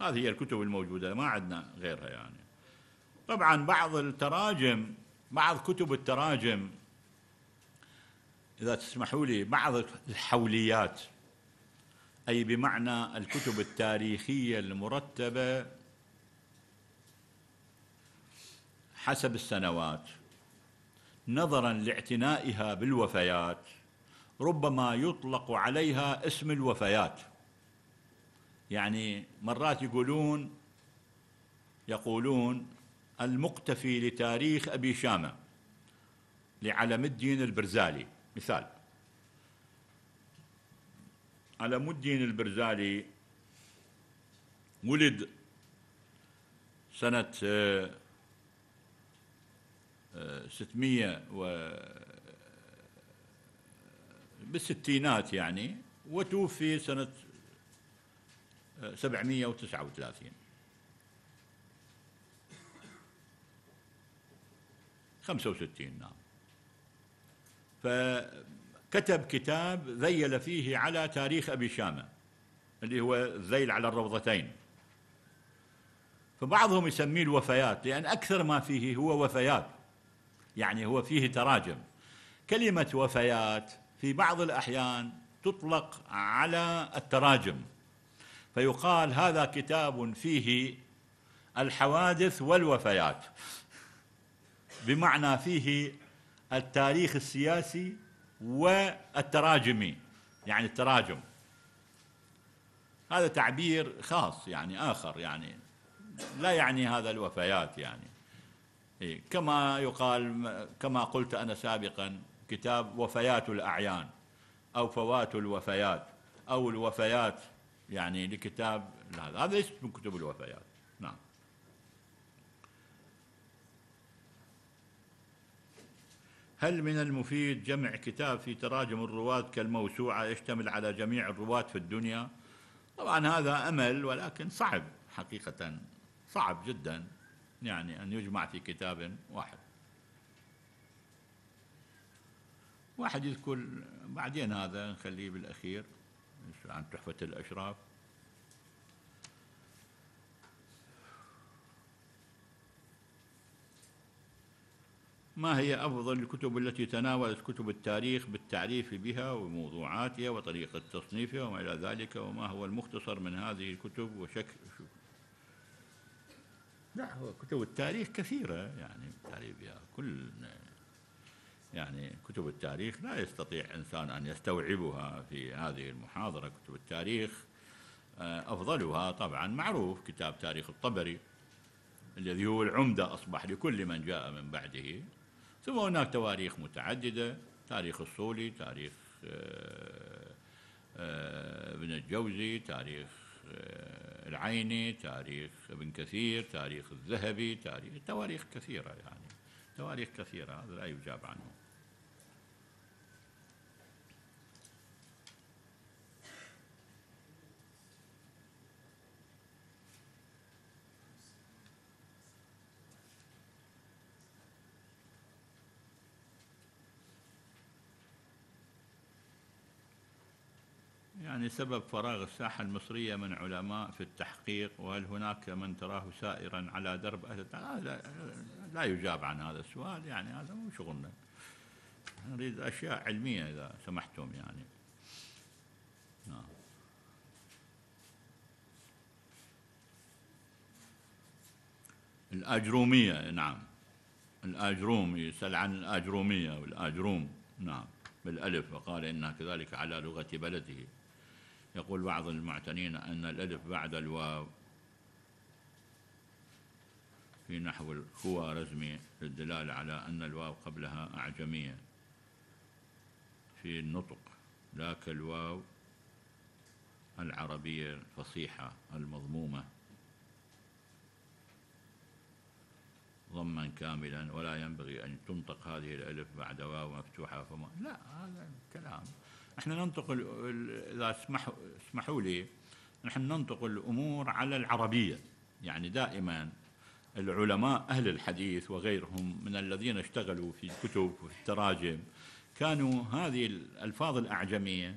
هذه هي الكتب الموجودة ما عندنا غيرها يعني. طبعا بعض التراجم بعض كتب التراجم إذا تسمحوا لي بعض الحوليات أي بمعنى الكتب التاريخية المرتبة حسب السنوات نظرا لاعتنائها بالوفيات ربما يطلق عليها اسم الوفيات. يعني مرات يقولون يقولون المقتفي لتاريخ أبي شامة لعلم الدين البرزالي. مثال. علم الدين البرزالي ولد سنة آه، آه، ستمية و بالستينات يعني وتوفي سنة آه، سبعمية وتسعة وثلاثين. خمسة وستين نعم. فكتب كتاب ذيل فيه على تاريخ أبي شامة اللي هو الذيل على الروضتين. فبعضهم يسميه الوفيات لأن أكثر ما فيه هو وفيات يعني هو فيه تراجم. كلمة وفيات في بعض الأحيان تطلق على التراجم فيقال هذا كتاب فيه الحوادث والوفيات بمعنى فيه التاريخ السياسي والتراجمي يعني التراجم. هذا تعبير خاص يعني آخر يعني لا يعني هذا الوفيات يعني. إيه كما يقال كما قلت أنا سابقا كتاب وفيات الأعيان أو فوات الوفيات أو الوفيات يعني لكتاب هذا هذا ليس من كتب الوفيات نعم هل من المفيد جمع كتاب في تراجم الرواة كالموسوعة يشتمل على جميع الرواة في الدنيا؟ طبعا هذا أمل ولكن صعب حقيقة صعب جدا يعني أن يجمع في كتاب واحد. واحد يذكر بعدين هذا نخليه بالأخير عن تحفة الأشراف. ما هي أفضل الكتب التي تناولت كتب التاريخ بالتعريف بها وموضوعاتها وطريقة تصنيفها وما إلى ذلك وما هو المختصر من هذه الكتب وشكل لا هو كتب التاريخ كثيرة يعني التعريف بها كل يعني كتب التاريخ لا يستطيع إنسان أن يستوعبها في هذه المحاضرة. كتب التاريخ آه، أفضلها طبعا معروف كتاب تاريخ الطبري الذي هو العمدة أصبح لكل من جاء من بعده. ثم هناك تواريخ متعددة تاريخ الصولي تاريخ آه، آه، ابن الجوزي تاريخ آه، العيني تاريخ ابن كثير تاريخ الذهبي تاريخ تواريخ كثيرة يعني تواريخ كثيرة هذا لا يجاب عنه. يعني سبب فراغ الساحة المصرية من علماء في التحقيق وهل هناك من تراه سائرا على درب أهل لا, لا يجاب عن هذا السؤال يعني هذا مو شغلنا. نريد أشياء علمية إذا سمحتم يعني. نعم. الأجرومية نعم. الأجروم يسأل عن الأجرومية والأجروم نعم بالألف وقال إنها كذلك على لغة بلده. يقول بعض المعتنين أن الألف بعد الواو في نحو الخوارزمي للدلالة على أن الواو قبلها أعجمية في النطق لا كالواو العربية الفصيحة المضمومة. ضما كاملا ولا ينبغي أن تنطق هذه الألف بعد واو مفتوحة فما لا هذا كلام. إحنا ننطق إذا اسمحوا اسمحوا لي نحن ننطق الأمور على العربية. يعني دائما العلماء أهل الحديث وغيرهم من الذين اشتغلوا في الكتب وفي التراجم كانوا هذه الألفاظ الأعجمية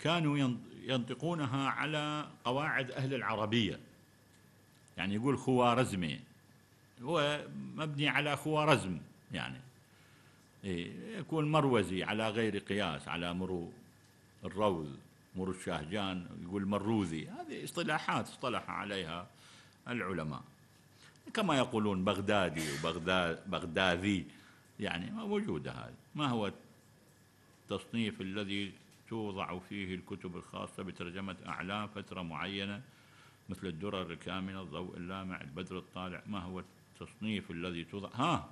كانوا ينطقونها على قواعد أهل العربية. يعني يقول خوارزمي. هو مبني على خوارزم يعني. إيه، يكون مروزي على غير قياس على مرو الروذ مرو الشاهجان يقول مروذي هذه اصطلاحات اصطلح عليها العلماء. كما يقولون بغدادي وبغداد بغدادي يعني موجودة هذه. ما هو التصنيف الذي توضع فيه الكتب الخاصة بترجمة أعلام فترة معينة مثل الدرر الكامنة الضوء اللامع البدر الطالع؟ ما هو التصنيف الذي توضع؟ ها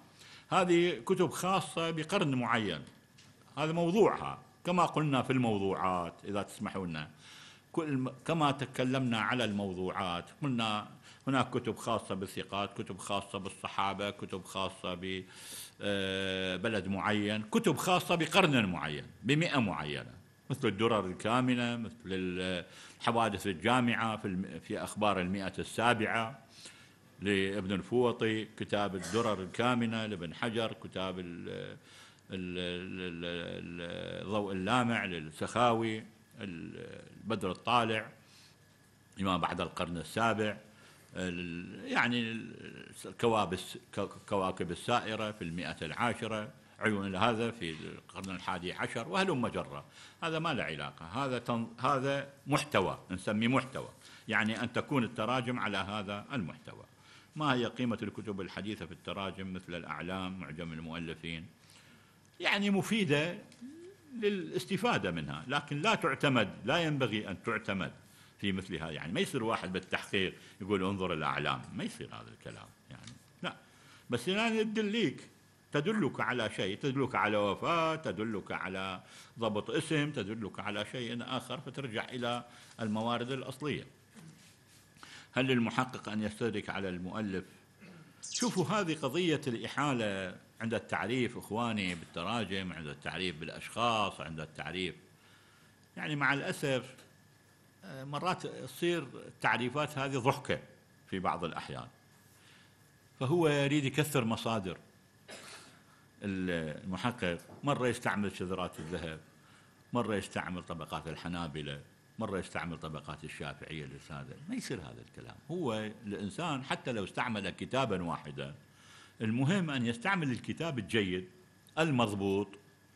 هذه كتب خاصة بقرن معين. هذا موضوعها. كما قلنا في الموضوعات إذا تسمحون. كل كما تكلمنا على الموضوعات قلنا هناك كتب خاصة بالثقات كتب خاصة بالصحابة كتب خاصة ببلد معين كتب خاصة بقرن معين بمئة معينة. مثل الدرر الكامنة مثل الحوادث الجامعة في, في أخبار المئة السابعة لابن الفوطي كتاب الدرر الكامنة لابن حجر كتاب الضوء اللامع للسخاوي البدر الطالع لما بعد القرن السابع يعني الكوابس كواكب السائرة في المئة العاشرة عيون هذا في القرن الحادي عشر وهلم جرة. هذا ما له علاقة. هذا. هذا محتوى نسميه محتوى. يعني أن تكون التراجم على هذا المحتوى. ما هي قيمة الكتب الحديثة في التراجم؟ مثل الأعلام معجم المؤلفين. يعني مفيدة للاستفادة منها لكن لا تعتمد لا ينبغي أن تعتمد في مثل هذا يعني ما يصير واحد بالتحقيق يقول انظر الأعلام ما يصير هذا الكلام يعني لا. بس يعني تدليك تدلك على شيء تدلك على وفاة تدلك على ضبط اسم تدلك على شيء آخر فترجع إلى الموارد الأصلية. هل للمحقق أن يستدرك على المؤلف؟ شوفوا هذه قضية الإحالة عند التعريف إخواني بالتراجم عند التعريف بالأشخاص عند التعريف. يعني مع الأسف آه، مرات تصير التعريفات هذه ضحكة في بعض الأحيان. فهو يريد يكثر مصادر المحقق. مرة يستعمل شذرات الذهب مرة يستعمل طبقات الحنابلة مرة يستعمل طبقات الشافعية للسادة ما يصير هذا الكلام. هو الإنسان حتى لو استعمل كتابا واحدا المهم أن يستعمل الكتاب الجيد المضبوط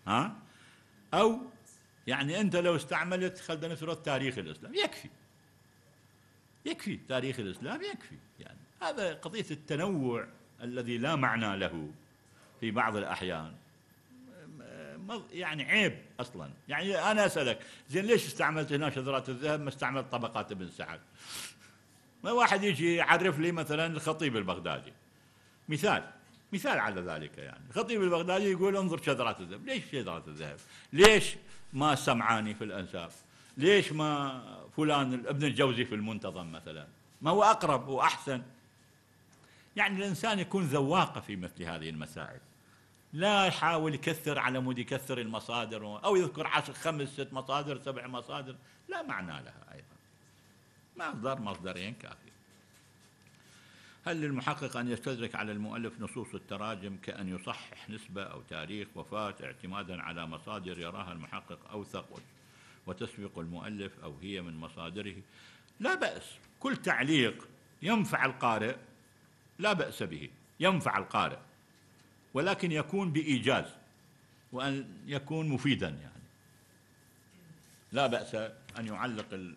ها؟ أو يعني أنت لو استعملت خلينا نفرض تاريخ الإسلام يكفي. يكفي تاريخ الإسلام يكفي. يعني هذا قضية التنوع الذي لا معنى له في بعض الأحيان. يعني عيب أصلا. يعني أنا أسألك زين ليش استعملت هنا شذرات الذهب؟ ما استعملت طبقات ابن سعد. ما واحد يجي يعرف لي مثلا الخطيب البغدادي. مثال مثال على ذلك يعني. الخطيب البغدادي يقول انظر شذرات الذهب. ليش شذرات الذهب؟ ليش ما سمعاني في الأنساب؟ ليش ما فلان ابن الجوزي في المنتظم مثلا؟ ما هو أقرب وأحسن؟ يعني الإنسان يكون ذواقه في مثل هذه المسائل. لا يحاول يكثر على مود يكثر المصادر أو يذكر عشر خمس ست مصادر سبع مصادر. لا معنى لها أيضا. مصدر مصدرين كافي هل للمحقق أن يستدرك على المؤلف نصوص التراجم كأن يصحح نسبة أو تاريخ وفاة اعتمادا على مصادر يراها المحقق أوثق وتسبق المؤلف أو هي من مصادره؟ لا بأس. كل تعليق ينفع القارئ لا بأس به. ينفع القارئ. ولكن يكون بإيجاز وأن يكون مفيدا يعني. لا بأس أن يعلق.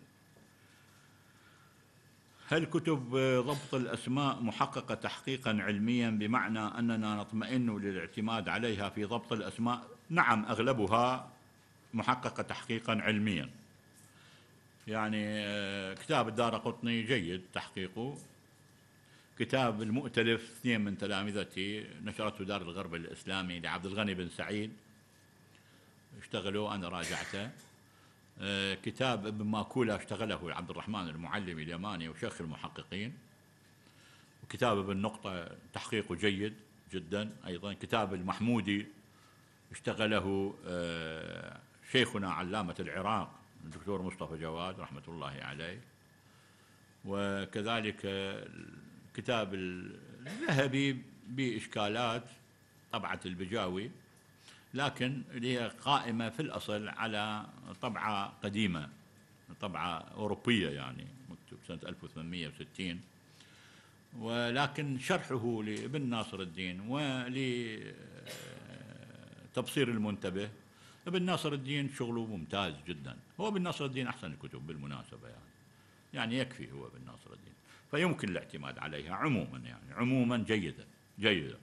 هل كتب ضبط الأسماء محققة تحقيقا علميا بمعنى أننا نطمئن للاعتماد عليها في ضبط الأسماء؟ نعم أغلبها محققة تحقيقا علميا. يعني آه، كتاب الدار قطني جيد تحقيقه. كتاب المؤتلف اثنين من تلامذتي نشرته دار الغرب الإسلامي لعبد الغني بن سعيد. اشتغلوا أنا راجعته. آه، كتاب ابن ماكولا اشتغله عبد الرحمن المعلمي اليماني وشيخ المحققين. وكتاب ابن نقطة تحقيقه جيد جدا. أيضا كتاب المحمودي اشتغله آه، شيخنا علامة العراق الدكتور مصطفى جواد رحمة الله عليه. وكذلك كتاب الذهبي بإشكالات طبعة البجاوي. لكن هي قائمة في الأصل على طبعة قديمة طبعة أوروبية يعني مكتوب سنة 1860 ولكن شرحه لابن ناصر الدين ولتبصير المنتبه ابن ناصر الدين شغله ممتاز جدا. هو ابن ناصر الدين أحسن الكتب بالمناسبة يعني. يعني يكفي هو ابن ناصر الدين. فيمكن الاعتماد عليها عموما يعني عموما جيدا جيدا.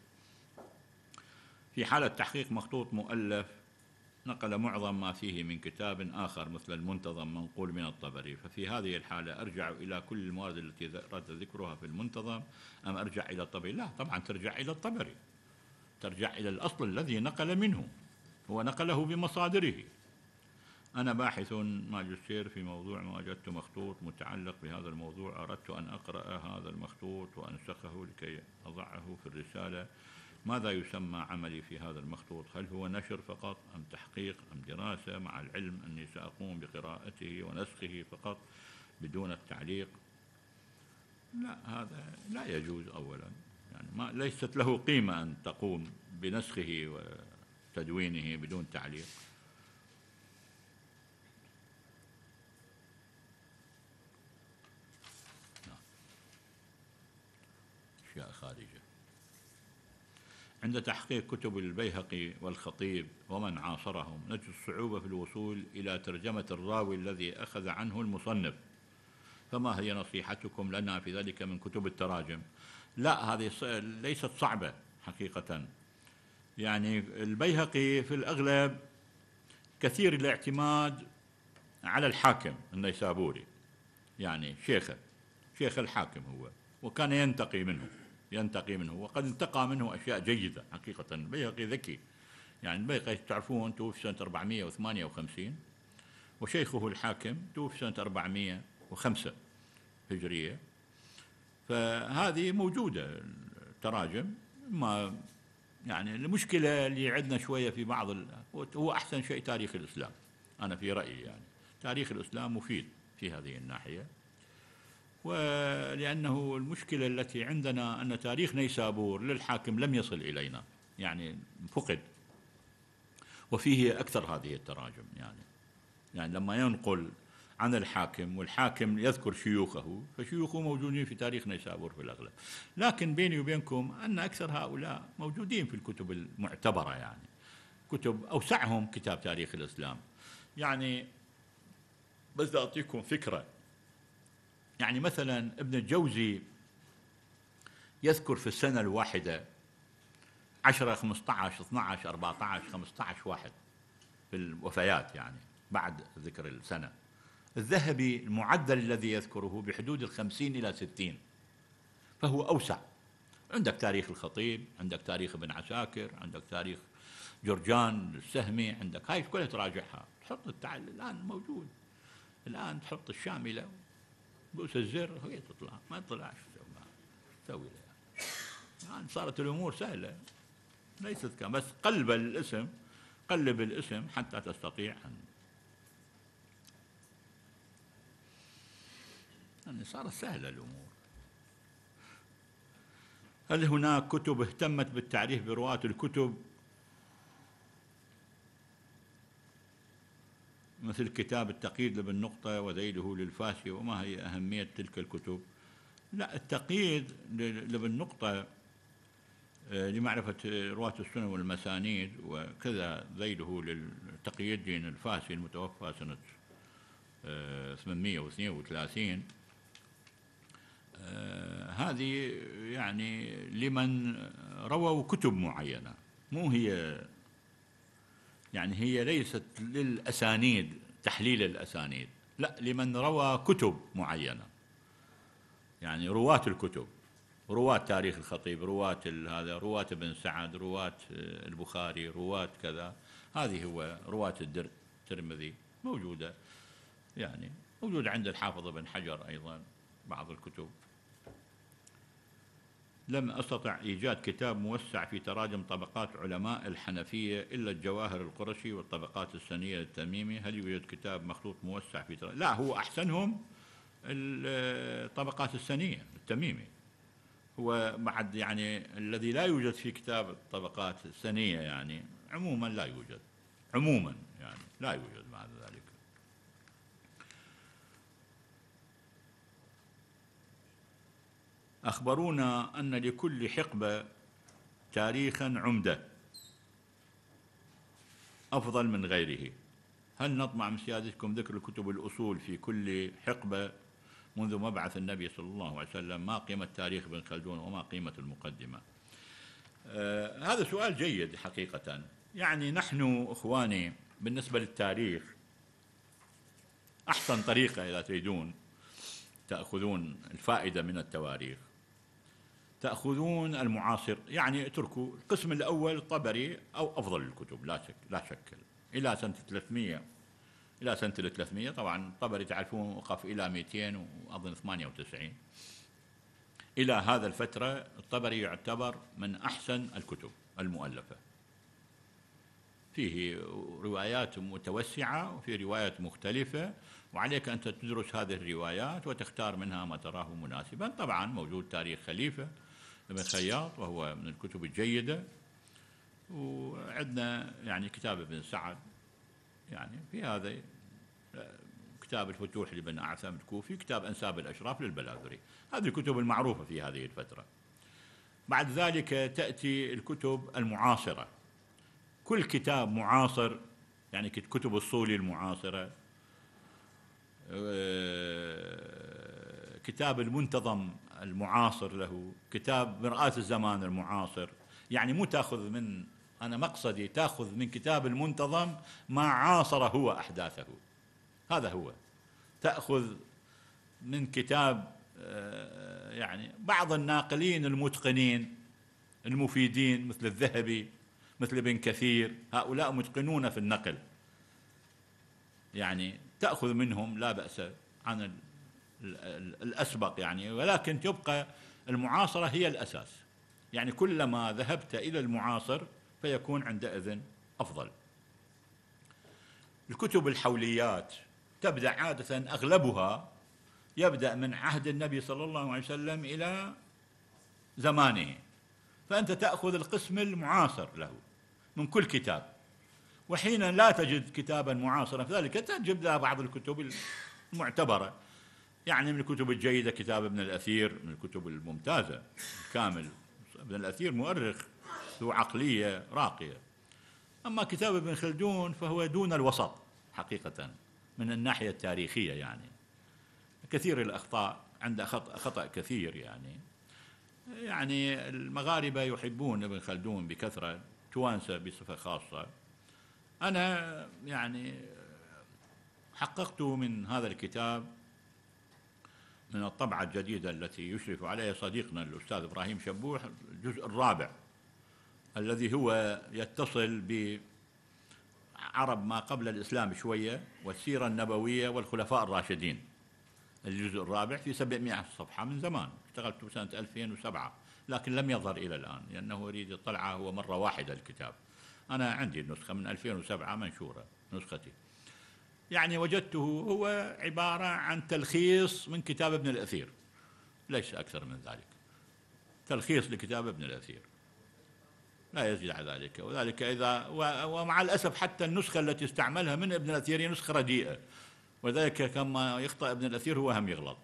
في حالة تحقيق مخطوط مؤلف نقل معظم ما فيه من كتاب آخر مثل المنتظم منقول من الطبري. ففي هذه الحالة أرجع إلى كل المواد التي أردت ذكرها في المنتظم. أم أرجع إلى الطبري؟ لا طبعا ترجع إلى الطبري. ترجع إلى الأصل الذي نقل منه. هو نقله بمصادره. أنا باحث ماجستير في موضوع ما وجدت مخطوط متعلق بهذا الموضوع. أردت أن أقرأ هذا المخطوط وأنسخه لكي أضعه في الرسالة. ماذا يسمى عملي في هذا المخطوط هل هو نشر فقط أم تحقيق أم دراسة؟ مع العلم أني سأقوم بقراءته ونسخه فقط بدون التعليق؟ لا هذا لا يجوز أولا. يعني ما ليست له قيمة أن تقوم بنسخه وتدوينه بدون تعليق. أشياء خارجة. عند تحقيق كتب البيهقي والخطيب ومن عاصرهم نجد الصعوبة في الوصول إلى ترجمة الراوي الذي أخذ عنه المصنف. فما هي نصيحتكم لنا في ذلك من كتب التراجم؟ لا هذه ليست صعبة حقيقة. يعني البيهقي في الأغلب كثير الاعتماد على الحاكم النيسابوري يعني شيخه شيخ الحاكم هو وكان ينتقي منه. ينتقي منه. وقد انتقى منه أشياء جيدة حقيقة. البيهقي ذكي. يعني البيهقي تعرفون توفي سنة 458 وشيخه الحاكم توفي سنة 405 هجرية. فهذه موجودة التراجم. ما يعني المشكلة اللي عندنا شوية في بعض هو أحسن شيء تاريخ الإسلام. أنا في رأيي يعني تاريخ الإسلام مفيد في هذه الناحية. ولأنه المشكلة التي عندنا أن تاريخ نيسابور للحاكم لم يصل إلينا يعني فقد. وفيه أكثر هذه التراجم يعني يعني لما ينقل عن الحاكم والحاكم يذكر شيوخه فشيوخه موجودين في تاريخ نيسابور في الأغلب. لكن بيني وبينكم أن أكثر هؤلاء موجودين في الكتب المعتبرة يعني كتب أوسعهم كتاب تاريخ الإسلام. يعني بس أعطيكم فكرة. يعني مثلا ابن الجوزي يذكر في السنة الواحدة 10 15 12 14 15 واحد في الوفيات يعني بعد ذكر السنة. الذهبي المعدل الذي يذكره بحدود الخمسين إلى ستين فهو أوسع. عندك تاريخ الخطيب عندك تاريخ ابن عساكر عندك تاريخ جرجان السهمي عندك هاي كلها تراجعها. تحط الآن موجود. الآن تحط الشاملة. بوس الزر هي تطلع. ما تطلعش تسوي لها. يعني صارت الأمور سهلة. ليست كم بس قلب الاسم قلب الاسم حتى تستطيع ان يعني صارت سهلة الأمور. هل هناك كتب اهتمت بالتعريف برواة الكتب؟ مثل كتاب التقييد لابن نقطة وذيله للفاسي وما هي أهمية تلك الكتب. لا التقييد لابن نقطة آه، لمعرفة رواة السنة والمسانيد وكذا ذيله للتقي الدين الفاسي المتوفى سنة 832 آه، هذه يعني لمن رووا كتب معينة مو هي يعني هي ليست للأسانيد تحليل الأسانيد لا لمن روى كتب معينة. يعني رواة الكتب رواة تاريخ الخطيب رواة هذا رواة ابن سعد رواة البخاري رواة كذا. هذه هو رواة الترمذي موجودة يعني موجود عند الحافظ ابن حجر أيضا بعض الكتب. لم أستطع إيجاد كتاب موسع في تراجم طبقات علماء الحنفية إلا الجواهر القرشي والطبقات السنية للتميمي هل يوجد كتاب مخطوط موسع في تراجم لا هو أحسنهم الطبقات السنية التميمي. هو بعد يعني الذي لا يوجد في كتاب الطبقات السنية يعني عموما لا يوجد. عموما يعني لا يوجد بعد ذلك. أخبرونا أن لكل حقبة تاريخا عمدة. أفضل من غيره. هل نطمع من سيادتكم ذكر كتب الأصول في كل حقبة منذ مبعث النبي صلى الله عليه وسلم؟ ما قيمة تاريخ ابن خلدون وما قيمة المقدمة؟ آه هذا سؤال جيد حقيقة. يعني نحن إخواني بالنسبة للتاريخ أحسن طريقة إذا تريدون تأخذون الفائدة من التواريخ. تأخذون المعاصر. يعني اتركوا القسم الأول الطبري أو أفضل الكتب لا شك لا شك. إلى سنة 300 إلى سنة 300 طبعا الطبري تعرفون وقف إلى 200 وأظن 98 إلى هذا الفترة الطبري يعتبر من أحسن الكتب المؤلفة. فيه روايات متوسعة وفي روايات مختلفة وعليك أن تدرس هذه الروايات وتختار منها ما تراه مناسبا. طبعا موجود تاريخ خليفة ابن خياط وهو من الكتب الجيدة. وعندنا يعني كتاب ابن سعد يعني في هذا كتاب الفتوح لابن أعثم الكوفي كتاب أنساب الأشراف للبلاذري. هذه الكتب المعروفة في هذه الفترة. بعد ذلك تأتي الكتب المعاصرة. كل كتاب معاصر يعني كتب الصولي المعاصرة آه، كتاب المنتظم المعاصر له كتاب مرآة الزمان المعاصر. يعني مو تأخذ من أنا مقصدي تأخذ من كتاب المنتظم ما عاصر هو أحداثه. هذا هو. تأخذ من كتاب آه، يعني بعض الناقلين المتقنين المفيدين مثل الذهبي مثل ابن كثير هؤلاء متقنون في النقل. يعني تأخذ منهم لا بأس عن الأسبق يعني ولكن تبقى المعاصرة هي الأساس. يعني كلما ذهبت إلى المعاصر فيكون عندئذ أفضل. الكتب الحوليات تبدأ عادة أغلبها يبدأ من عهد النبي صلى الله عليه وسلم إلى زمانه. فأنت تأخذ القسم المعاصر له من كل كتاب. وحين لا تجد كتابا معاصرا. فذلك تجد لها بعض الكتب المعتبرة. يعني من الكتب الجيدة كتاب ابن الأثير من الكتب الممتازة الكامل ابن الأثير مؤرخ ذو عقلية راقية. أما كتاب ابن خلدون فهو دون الوسط حقيقة من الناحية التاريخية يعني. كثير الأخطاء عنده خطأ كثير يعني. يعني المغاربة يحبون ابن خلدون بكثرة توانسة بصفة خاصة. أنا يعني حققت من هذا الكتاب من الطبعة الجديدة التي يشرف عليها صديقنا الأستاذ إبراهيم شبوح الجزء الرابع الذي هو يتصل بعرب ما قبل الإسلام شوية والسيرة النبوية والخلفاء الراشدين. الجزء الرابع في 700 صفحة من زمان اشتغلت سنة 2007 لكن لم يظهر إلى الآن لأنه يريد الطلعة هو مرة واحدة الكتاب. أنا عندي النسخة من 2007 منشورة نسختي. يعني وجدته هو عبارة عن تلخيص من كتاب ابن الأثير. ليس أكثر من ذلك. تلخيص لكتاب ابن الأثير. لا يزيد على ذلك. وذلك إذا ومع الأسف حتى النسخة التي استعملها من ابن الأثير هي نسخة رديئة. وذلك كما يخطأ ابن الأثير هو هم يغلط.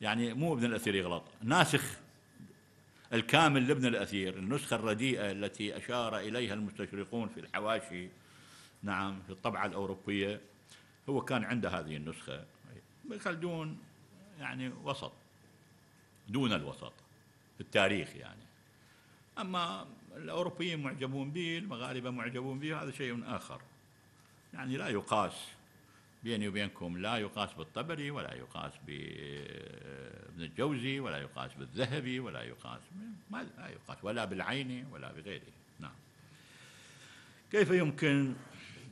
يعني مو ابن الأثير يغلط. ناسخ الكامل لابن الأثير. النسخة الرديئة التي أشار إليها المستشرقون في الحواشي. نعم في الطبعة الأوروبية. هو كان عنده هذه النسخة. خلدون يعني وسط دون الوسط في التاريخ يعني. أما الأوروبيين معجبون به المغاربة معجبون به هذا شيء آخر. يعني لا يقاس بيني وبينكم لا يقاس بالطبري ولا يقاس بابن الجوزي ولا يقاس بالذهبي ولا يقاس ما لا يقاس ولا بالعيني ولا بغيره. نعم. كيف يمكن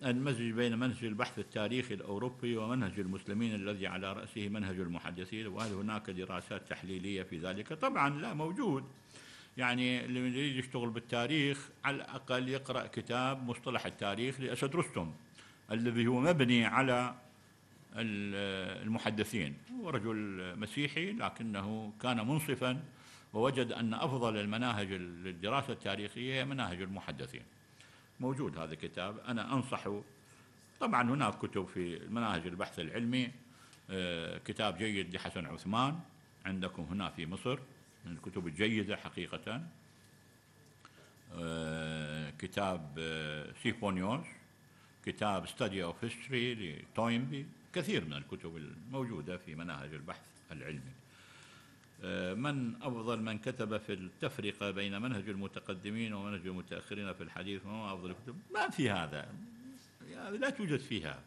المزج بين منهج البحث التاريخي الأوروبي ومنهج المسلمين الذي على رأسه منهج المحدثين وهل هناك دراسات تحليلية في ذلك؟ طبعا لا موجود. يعني اللي يريد يشتغل بالتاريخ على الأقل يقرأ كتاب مصطلح التاريخ لأسد رستم الذي هو مبني على المحدثين. هو رجل مسيحي لكنه كان منصفا ووجد أن أفضل المناهج للدراسة التاريخية هي مناهج المحدثين. موجود هذا الكتاب. أنا أنصح طبعا هناك كتب في مناهج البحث العلمي. آه، كتاب جيد لحسن عثمان. عندكم هنا في مصر. من الكتب الجيدة حقيقة. آه، كتاب آه، سينيوبوس كتاب Study of History لتوينبي. كثير من الكتب الموجودة في مناهج البحث العلمي. من أفضل من كتب في التفرقة بين منهج المتقدمين ومنهج المتأخرين في الحديث وما أفضل الكتب؟ ما في هذا. يعني لا توجد فيها.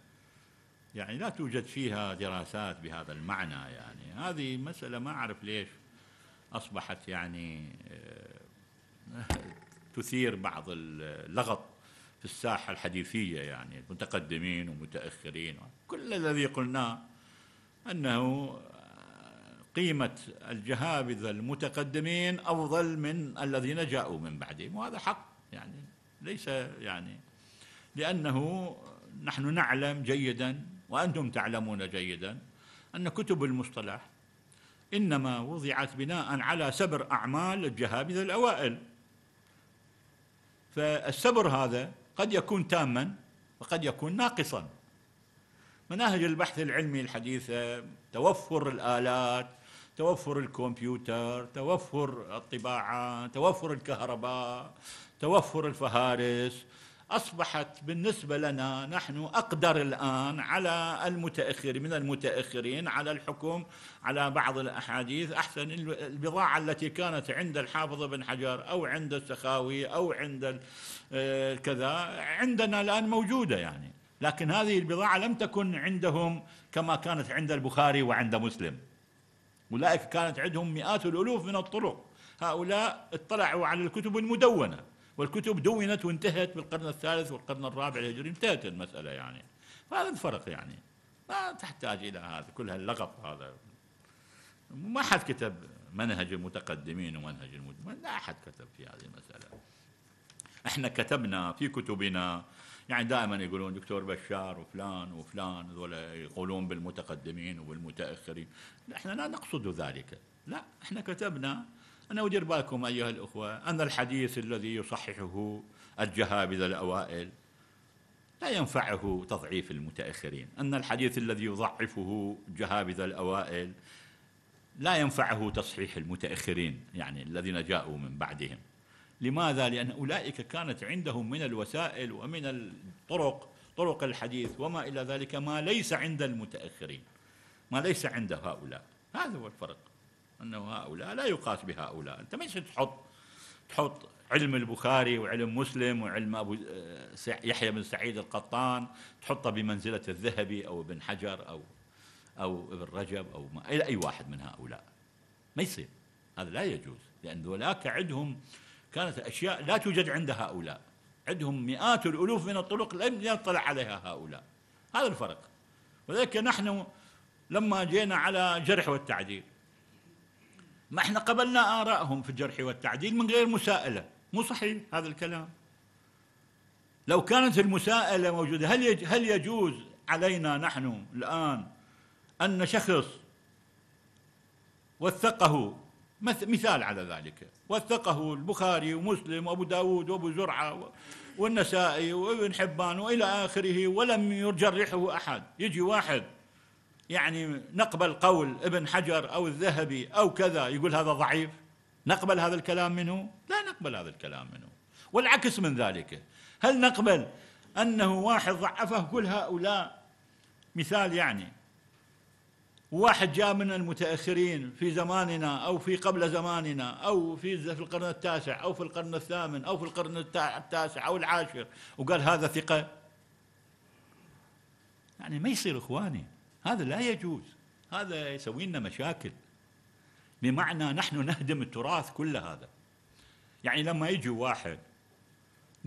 يعني لا توجد فيها دراسات بهذا المعنى يعني. هذه مسألة ما أعرف ليش أصبحت يعني آه، تثير بعض اللغط في الساحة الحديثية يعني. متقدمين ومتأخرين. كل الذي قلناه أنه قيمة الجهابذة المتقدمين أفضل من الذين جاءوا من بعدهم وهذا حق يعني ليس يعني لأنه نحن نعلم جيدا وأنتم تعلمون جيدا أن كتب المصطلح إنما وضعت بناء على سبر أعمال الجهابذة الأوائل. فالسبر هذا قد يكون تاما وقد يكون ناقصا. مناهج البحث العلمي الحديثة توفر الآلات توفر الكمبيوتر توفر الطباعة توفر الكهرباء توفر الفهارس. أصبحت بالنسبة لنا نحن أقدر الآن على المتأخر من المتأخرين على الحكم على بعض الأحاديث. أحسن البضاعة التي كانت عند الحافظ بن حجر أو عند السخاوي أو عند آه، كذا عندنا الآن موجودة يعني. لكن هذه البضاعة لم تكن عندهم كما كانت عند البخاري وعند مسلم. أولئك كانت عندهم مئات الألوف من الطرق. هؤلاء اطلعوا على الكتب المدونة والكتب دونت وانتهت بالقرن الثالث والقرن الرابع الهجري انتهت المسألة يعني. فهذا الفرق يعني. ما تحتاج إلى هذا كل هاللغط هذا. ما حد كتب منهج المتقدمين ومنهج المدمن لا أحد كتب في هذه المسألة. إحنا كتبنا في كتبنا يعني دائما يقولون دكتور بشار وفلان وفلان ولا يقولون بالمتقدمين وبالمتأخرين. إحنا لا نقصد ذلك. لا إحنا كتبنا أنا أدير بالكم أيها الأخوة أن الحديث الذي يصححه الجهابذة الأوائل لا ينفعه تضعيف المتأخرين. أن الحديث الذي يضعفه الجهابذة الأوائل لا ينفعه تصحيح المتأخرين يعني الذين جاءوا من بعدهم. لماذا؟ لأن أولئك كانت عندهم من الوسائل ومن الطرق طرق الحديث وما إلى ذلك ما ليس عند المتأخرين ما ليس عند هؤلاء. هذا هو الفرق أنه هؤلاء لا يقاس بهؤلاء. أنت مش تحط تحط علم البخاري وعلم مسلم وعلم أبو يحيى بن سعيد القطان تحطه بمنزلة الذهبي أو ابن حجر أو أو ابن رجب أو ما أي واحد من هؤلاء. ما يصير هذا لا يجوز لأن ذولاك عندهم كانت أشياء لا توجد عند هؤلاء. عندهم مئات الألوف من الطرق لم يطلع عليها هؤلاء. هذا الفرق. وذلك نحن لما جينا على جرح والتعديل. ما إحنا قبلنا آرائهم في الجرح والتعديل من غير مساءلة. مو صحيح هذا الكلام. لو كانت المساءلة موجودة هل هل يجوز علينا نحن الآن أن شخص وثقه؟ مثال على ذلك. وثقه البخاري ومسلم وأبو داود وأبو زرعة والنسائي وابن حبان وإلى آخره ولم يجرحه أحد. يجي واحد يعني نقبل قول ابن حجر أو الذهبي أو كذا يقول هذا ضعيف. نقبل هذا الكلام منه؟ لا نقبل هذا الكلام منه. والعكس من ذلك. هل نقبل أنه واحد ضعفه؟ كل هؤلاء مثال يعني. واحد جاء من المتأخرين في زماننا أو في قبل زماننا أو في في القرن التاسع أو في القرن الثامن أو في القرن التاسع أو العاشر وقال هذا ثقة. يعني ما يصير إخواني هذا لا يجوز هذا يسوي لنا مشاكل. بمعنى نحن نهدم التراث كل هذا. يعني لما يجي واحد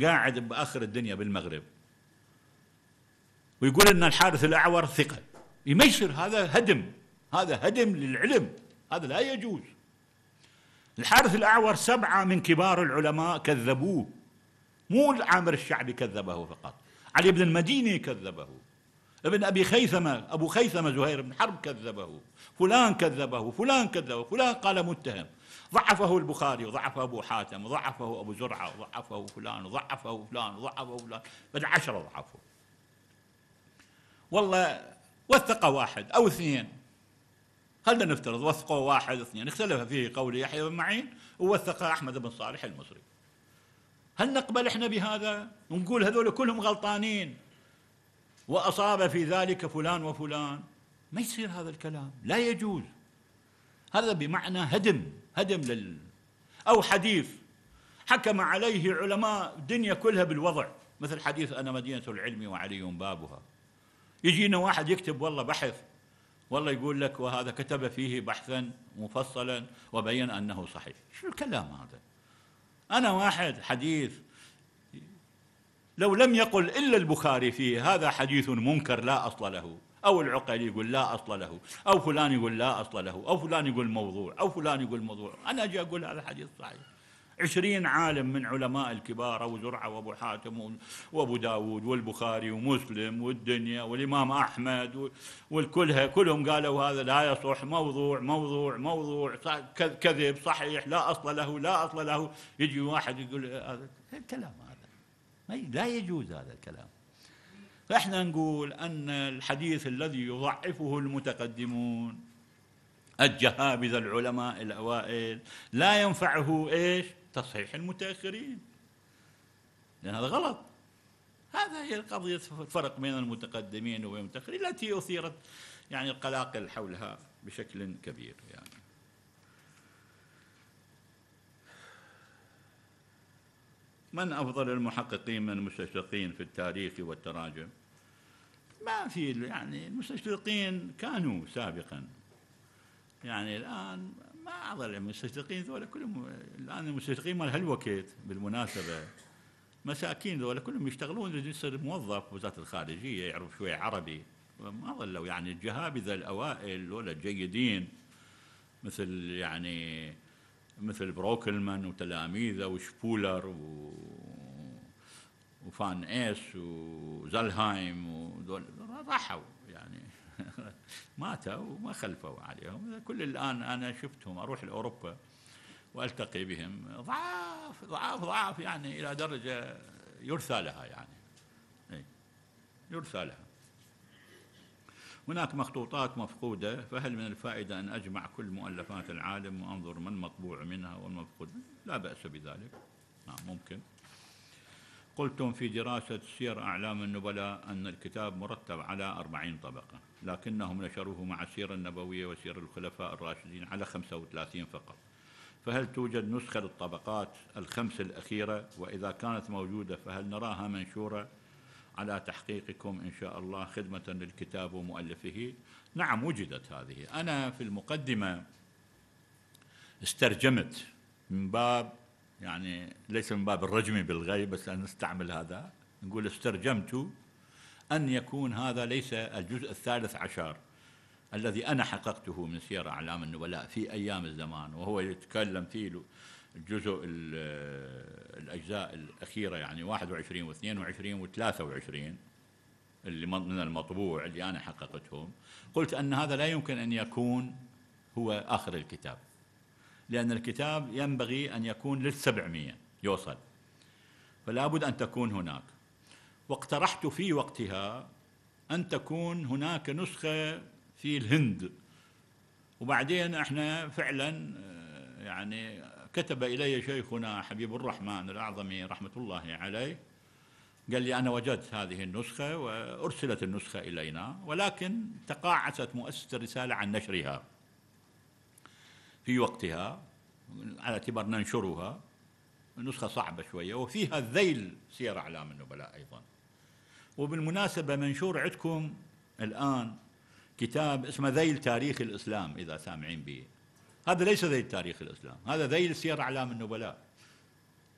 قاعد بآخر الدنيا بالمغرب ويقول إن الحارث الأعور ثقة يصير هذا هدم هذا هدم للعلم هذا لا يجوز. الحارث الأعور سبعة من كبار العلماء كذبوه. مو العامر الشعبي كذبه فقط علي بن المديني كذبه. ابن أبي خيثمة أبو خيثمة زهير بن حرب كذبه. فلان كذبه فلان كذبه فلان قال متهم. ضعفه البخاري وضعفه أبو حاتم وضعفه أبو زرعة وضعفه فلان وضعفه فلان وضعفه فلان. بل عشرة ضعفوا. والله وثق واحد أو اثنين. خلينا نفترض وثقوا واحد اثنين. اختلف فيه قول يحيى بن معين ووثق أحمد بن صالح المصري. هل نقبل إحنا بهذا؟ ونقول هذول كلهم غلطانين. وأصاب في ذلك فلان وفلان. ما يصير هذا الكلام. لا يجوز. هذا بمعنى هدم. هدم لل أو حديث. حكم عليه علماء الدنيا كلها بالوضع. مثل حديث أنا مدينة العلم وعلي بابها. يجينا واحد يكتب والله بحث والله يقول لك وهذا كتب فيه بحثا مفصلا وبين أنه صحيح. شو الكلام هذا؟ أنا واحد حديث لو لم يقل إلا البخاري فيه هذا حديث منكر لا أصل له. أو العقيلي يقول لا أصل له. أو فلان يقول لا أصل له. أو فلان يقول موضوع. أو فلان يقول موضوع. أنا أجي أقول هذا حديث صحيح. عشرين عالم من علماء الكبار أبو زرعة وأبو حاتم وأبو داود والبخاري ومسلم والدنيا والإمام أحمد والكلها كلهم قالوا هذا لا يصح موضوع موضوع موضوع كذب صحيح لا أصل له لا أصل له. يجي واحد يقول هذا الكلام هذا لا يجوز هذا الكلام. فإحنا نقول أن الحديث الذي يضعفه المتقدمون الجهابذة العلماء الأوائل لا ينفعه إيش؟ تصحيح المتأخرين. لأن هذا غلط. هذا هي القضية الفرق بين المتقدمين وبين المتأخرين التي أثيرت يعني القلاقل حولها بشكل كبير يعني. من أفضل المحققين من المستشرقين في التاريخ والتراجم ما في يعني المستشرقين كانوا سابقا. يعني الآن اظل المستشرقين ذولا كلهم الآن المستشرقين مال هالوقت بالمناسبة مساكين ذولا كلهم يشتغلون يصير موظف وزارة الخارجية يعرف شوي عربي. ما ظلوا يعني الجهابذة الأوائل ذولا الجيدين مثل يعني مثل بروكلمان وتلاميذه وشبولر و وفان إيس وزلهايم ودول راحوا. ماتوا وما خلفوا عليهم. كل الآن أنا شفتهم أروح لأوروبا وألتقي بهم. ضعاف ضعاف ضعاف يعني إلى درجة يرثى لها يعني. إيه، يرثى لها. هناك مخطوطات مفقودة فهل من الفائدة أن أجمع كل مؤلفات العالم وأنظر من مطبوع منها والمفقود؟ لا بأس بذلك. نعم ممكن. قلتم في دراسة سير أعلام النبلاء أن الكتاب مرتب على أربعين طبقة لكنهم نشروه مع السيرة النبوية وسير الخلفاء الراشدين على 35 فقط. فهل توجد نسخة للطبقات الخمس الأخيرة؟ وإذا كانت موجودة فهل نراها منشورة؟ على تحقيقكم إن شاء الله خدمة للكتاب ومؤلفه. نعم وجدت هذه. أنا في المقدمة استرجمت من باب يعني ليس من باب الرجم بالغيب بس أن نستعمل هذا. نقول استرجمت أن يكون هذا ليس الجزء الثالث عشر الذي أنا حققته من سير أعلام النبلاء في أيام الزمان وهو يتكلم فيه الجزء الأجزاء الأخيرة يعني 21 و22 و23 اللي من المطبوع اللي أنا حققتهم. قلت أن هذا لا يمكن أن يكون هو آخر الكتاب. لأن الكتاب ينبغي أن يكون للسبعمية يوصل. فلا بد أن تكون هناك. واقترحت في وقتها أن تكون هناك نسخة في الهند. وبعدين إحنا فعلا آه، يعني كتب إلي شيخنا حبيب الرحمن الأعظمي رحمة الله عليه قال لي أنا وجدت هذه النسخة وأرسلت النسخة إلينا ولكن تقاعست مؤسسة الرسالة عن نشرها. في وقتها على اعتبار ننشرها نسخة صعبة شوية وفيها ذيل سير أعلام النبلاء أيضا. وبالمناسبة منشور عندكم الآن كتاب اسمه ذيل تاريخ الإسلام إذا سامعين به. هذا ليس ذيل تاريخ الإسلام هذا ذيل سير أعلام النبلاء.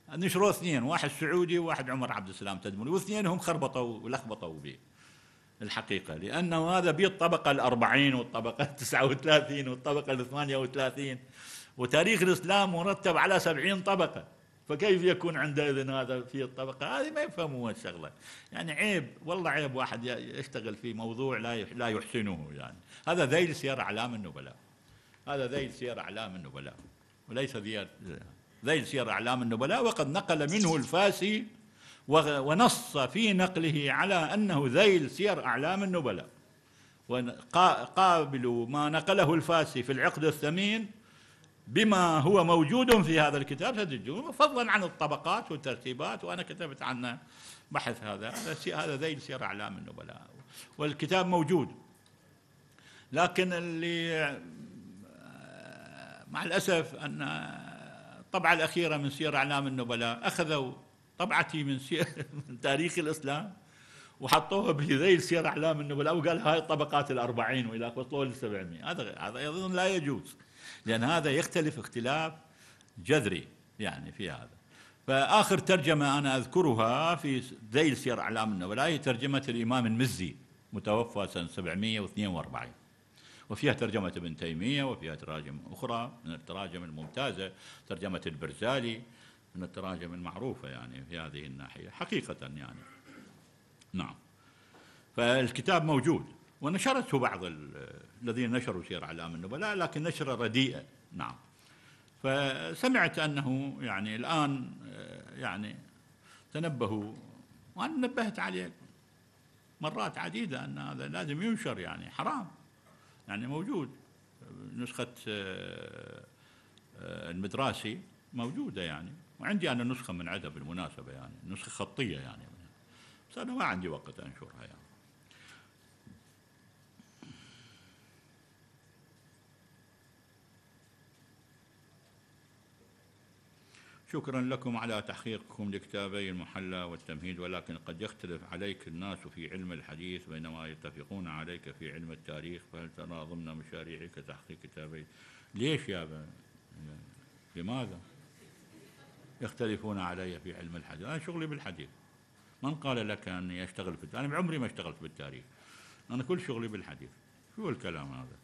نشروه اثنين واحد سعودي وواحد عمر عبد السلام تدمري واثنينهم خربطوا ولخبطوا به. الحقيقة لأنه هذا به الطبقة الأربعين والطبقة *laughs* التسعة وثلاثين والطبقة الثمانية وثلاثين وتاريخ الإسلام مرتب على سبعين طبقة. فكيف يكون عندئذ هذا في الطبقة؟ هذه ما يفهمون الشغلة. يعني عيب والله عيب واحد يشتغل في موضوع لا لا يحسنه يعني. هذا ذيل سير أعلام النبلاء. هذا ذيل سير أعلام النبلاء وليس ذيل سير أعلام النبلاء وقد نقل منه الفاسي ونص في نقله على أنه ذيل سير أعلام النبلاء. وقابلوا ما نقله الفاسي في العقد الثمين بما هو موجود في هذا الكتاب ستجدون فضلا عن الطبقات والترتيبات وأنا كتبت عنه بحث هذا. هذا ذيل سير أعلام النبلاء. والكتاب موجود. لكن اللي مع الأسف أن الطبعه الأخيرة من سير أعلام النبلاء أخذوا طبعتي من *laughs* من تاريخ الإسلام وحطوها بذيل سير أعلام النبلاء وقال هاي الطبقات الأربعين وإلى وصلوا ل 700 هذا هذا اظن لا يجوز لأن هذا يختلف اختلاف جذري يعني في هذا. فآخر ترجمة أنا أذكرها في ذيل سير أعلام النبلاء هي ترجمة الإمام المزي متوفى سنة 742 وفيها ترجمة ابن تيمية وفيها تراجم أخرى من التراجم الممتازة ترجمة البرزالي من التراجم المعروفة يعني في هذه الناحية حقيقة يعني. نعم. فالكتاب موجود ونشرته بعض الذين نشروا سير أعلام النبلاء لكن نشرة رديئة. نعم. فسمعت أنه يعني الآن يعني تنبهوا وأنا نبهت عليه مرات عديدة أن هذا لازم ينشر يعني حرام. يعني موجود. نسخة آه، المدراسي موجودة يعني. وعندي أنا نسخة من عندها بالمناسبه يعني نسخة خطية يعني. بس أنا ما عندي وقت أنشرها يعني. شكرا لكم على تحقيقكم لكتابي المحلى والتمهيد ولكن قد يختلف عليك الناس في علم الحديث بينما يتفقون عليك في علم التاريخ. فهل ترى ضمن مشاريعك تحقيق كتابي؟ ليش يا با؟ لماذا؟ يختلفون علي في علم الحديث. أنا شغلي بالحديث. من قال لك أني أشتغل في التاريخ أنا بعمري ما اشتغلت بالتاريخ. أنا كل شغلي بالحديث. شو الكلام هذا؟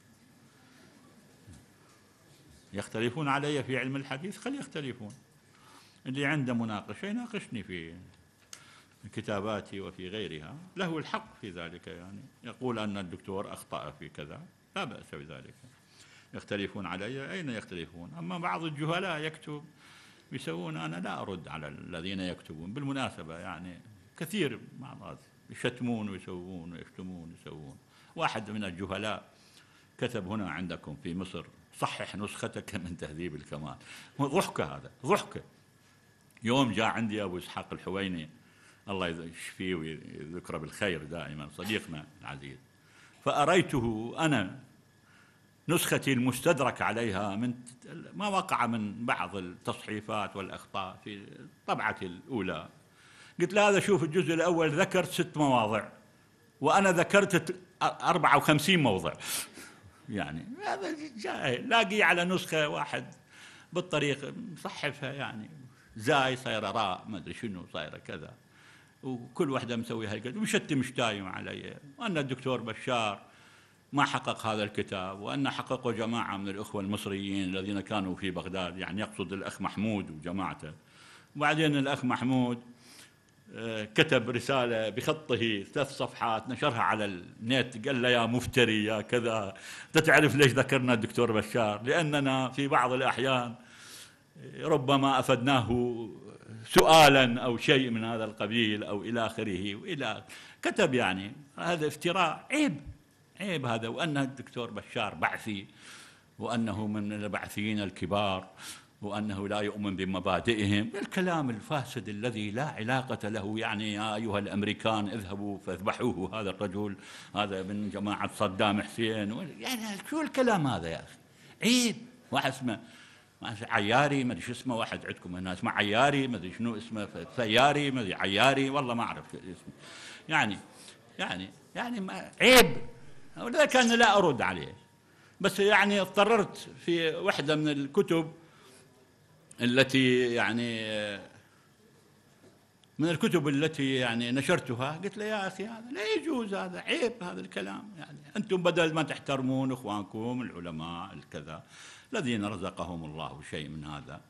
يختلفون علي في علم الحديث؟ خلي يختلفون. اللي عنده مناقشة يناقشني في كتاباتي وفي غيرها. له الحق في ذلك يعني. يقول أن الدكتور أخطأ في كذا. لا بأس بذلك. يختلفون علي. أين يختلفون؟ أما بعض الجهلاء يكتب يسوون أنا لا أرد على الذين يكتبون. بالمناسبة يعني كثير مرات يشتمون ويسوون ويشتمون ويسوون. واحد من الجهلاء كتب هنا عندكم في مصر صحح نسختك من تهذيب الكمال. ضحكة هذا ضحكة. يوم جاء عندي أبو إسحاق الحويني الله يشفيه ويذكره بالخير دائما صديقنا العزيز. فأريته أنا نسختي المستدرك عليها من ما وقع من بعض التصحيفات والأخطاء في طبعتي الأولى. قلت له هذا شوف الجزء الأول ذكرت ست مواضع وأنا ذكرت 54 موضع. *laughs* يعني هذا جاهل لاقي على نسخة واحد بالطريق مصحفها يعني زاي صايره راء ما أدري شنو صايره كذا. وكل واحدة مسويها هالقد ومشتم مشتايم علي. وان الدكتور بشار. ما حقق هذا الكتاب وأن حققه جماعة من الإخوة المصريين الذين كانوا في بغداد يعني يقصد الأخ محمود وجماعته. وبعدين الأخ محمود آه، كتب رسالة بخطه ثلاث صفحات نشرها على النت قال له يا مفتري يا كذا. تعرف ليش ذكرنا الدكتور بشار؟ لأننا في بعض الأحيان ربما أفدناه سؤالا أو شيء من هذا القبيل أو إلى آخره. وإلى كتب يعني هذا افتراء عيب. عيب هذا وأن الدكتور بشار بعثي وأنه من البعثيين الكبار وأنه لا يؤمن بمبادئهم. الكلام الفاسد الذي لا علاقة له يعني يا أيها الأمريكان اذهبوا فاذبحوه هذا الرجل هذا من جماعة صدام حسين يعني شو الكلام هذا يا أخي؟ عيب. واحد اسمه عياري ما أدري شو اسمه واحد عندكم هنا اسمه عياري ما أدري شنو اسمه ثياري ما أدري عياري والله ما أعرف اسمه. يعني يعني يعني عيب. ولذلك أنا لا أرد عليه. بس يعني اضطررت في واحدة من الكتب التي يعني من الكتب التي يعني نشرتها قلت له يا أخي هذا لا يجوز هذا عيب هذا الكلام. يعني أنتم بدل ما تحترمون إخوانكم العلماء الكذا الذين رزقهم الله شيء من هذا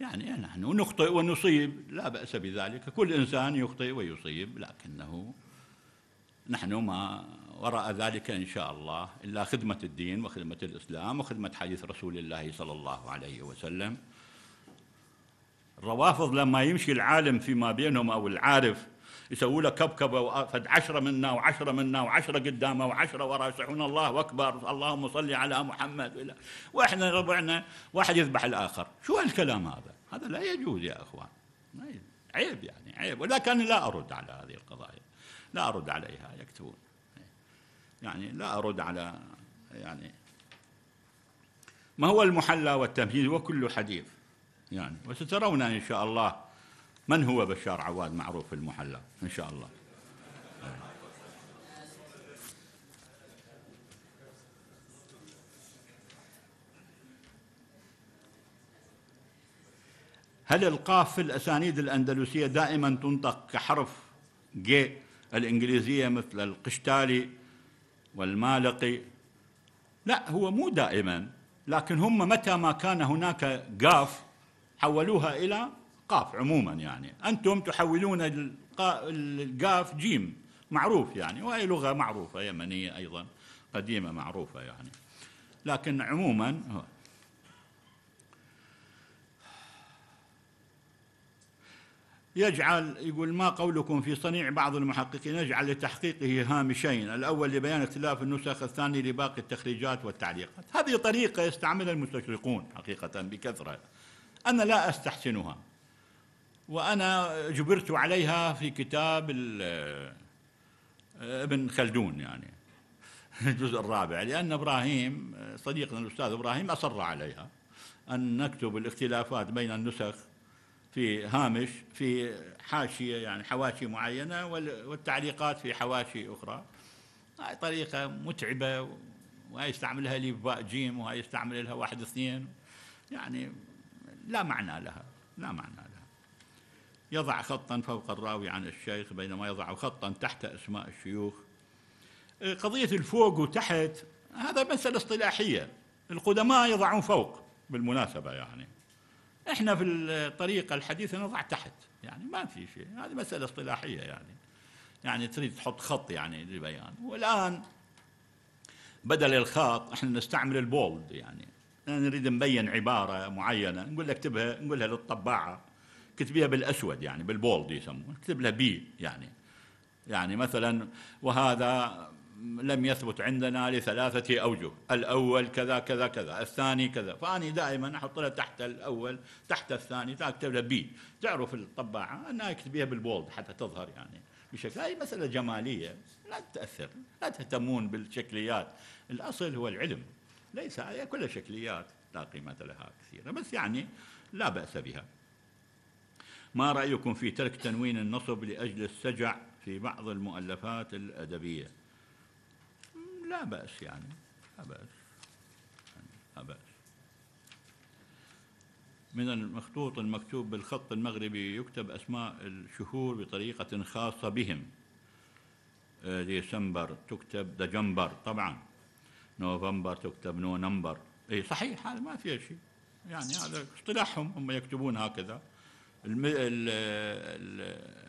يعني نحن نخطئ ونصيب. لا بأس بذلك. كل إنسان يخطئ ويصيب لكنه نحن ما وراء ذلك إن شاء الله إلا خدمة الدين وخدمة الإسلام وخدمة حديث رسول الله صلى الله عليه وسلم. الروافض لما يمشي العالم فيما بينهم أو العارف يسووا له كبكبة فد عشرة منا وعشرة منا وعشرة قدامه وعشرة وراه يصيحون الله أكبر اللهم صل على محمد وإحنا ربعنا واحد يذبح الآخر. شو هالكلام هذا؟ هذا لا يجوز يا إخوان. عيب يعني عيب. ولكن لا أرد على هذه القضايا لا أرد عليها يكتبون. يعني لا أرد على يعني ما هو المحلى والتمهيد؟ وكل حديث يعني وسترون إن شاء الله من هو بشار عواد معروف المحلى إن شاء الله. هل القاف في الأسانيد الأندلسية دائما تنطق كحرف جي الإنجليزية مثل القشتالي والمالقي. لا هو مو دائما لكن هم متى ما كان هناك قاف حولوها إلى قاف عموما يعني. أنتم تحولون القاف جيم معروف يعني وهي لغة معروفة يمنية أيضا قديمة معروفة يعني. لكن عموما يجعل يقول ما قولكم في صنيع بعض المحققين يجعل لتحقيقه هامشين. الأول لبيان اختلاف النسخ الثاني لباقي التخريجات والتعليقات. هذه طريقة يستعملها المستشرقون حقيقة بكثرة. أنا لا أستحسنها. وأنا جبرت عليها في كتاب ابن خلدون يعني. الجزء الرابع. لأن إبراهيم صديقنا الأستاذ إبراهيم أصر عليها أن نكتب الاختلافات بين النسخ في هامش في حاشية يعني حواشي معينة والتعليقات في حواشي أخرى. هاي طريقة متعبة وهي يستعملها لي باء جيم وهي يستعمل لها واحد اثنين. يعني لا معنى لها لا معنى لها. يضع خطا فوق الراوي عن الشيخ بينما يضع خطا تحت أسماء الشيوخ. قضية الفوق وتحت هذا مسألة اصطلاحية. القدماء يضعون فوق بالمناسبة يعني. إحنا في الطريقة الحديثة نضع تحت يعني ما في شيء هذه مسألة اصطلاحية يعني. يعني تريد تحط خط يعني للبيان. والآن بدل الخط إحنا نستعمل البولد يعني. نريد نبين عبارة معينة نقول لك اكتبها نقولها للطباعة. كتبيها بالأسود يعني بالبولد يسمون اكتب لها بي يعني. يعني مثلا وهذا لم يثبت عندنا لثلاثة أوجه. الأول كذا كذا كذا. الثاني كذا. فأنا دائما أحط لها تحت الأول تحت الثاني. تكتب لها بي تعرف الطباعة؟ أنها اكتبيها بالبولد حتى تظهر يعني بشكل. هاي مسألة جمالية لا تأثر. لا تهتمون بالشكليات. الأصل هو العلم. ليس هي كلها شكليات لا قيمة لها كثيرة بس يعني لا بأس بها. ما رأيكم في ترك تنوين النصب لأجل السجع في بعض المؤلفات الأدبية؟ لا بأس يعني لا بأس. يعني لا بأس. من المخطوط المكتوب بالخط المغربي يكتب أسماء الشهور بطريقة خاصة بهم. آه، ديسمبر تكتب دجنبر طبعا. نوفمبر تكتب نونمبر اي صحيح هذا ما فيها شيء. يعني هذا اصطلاحهم هم يكتبون هكذا. الم... ال... ال...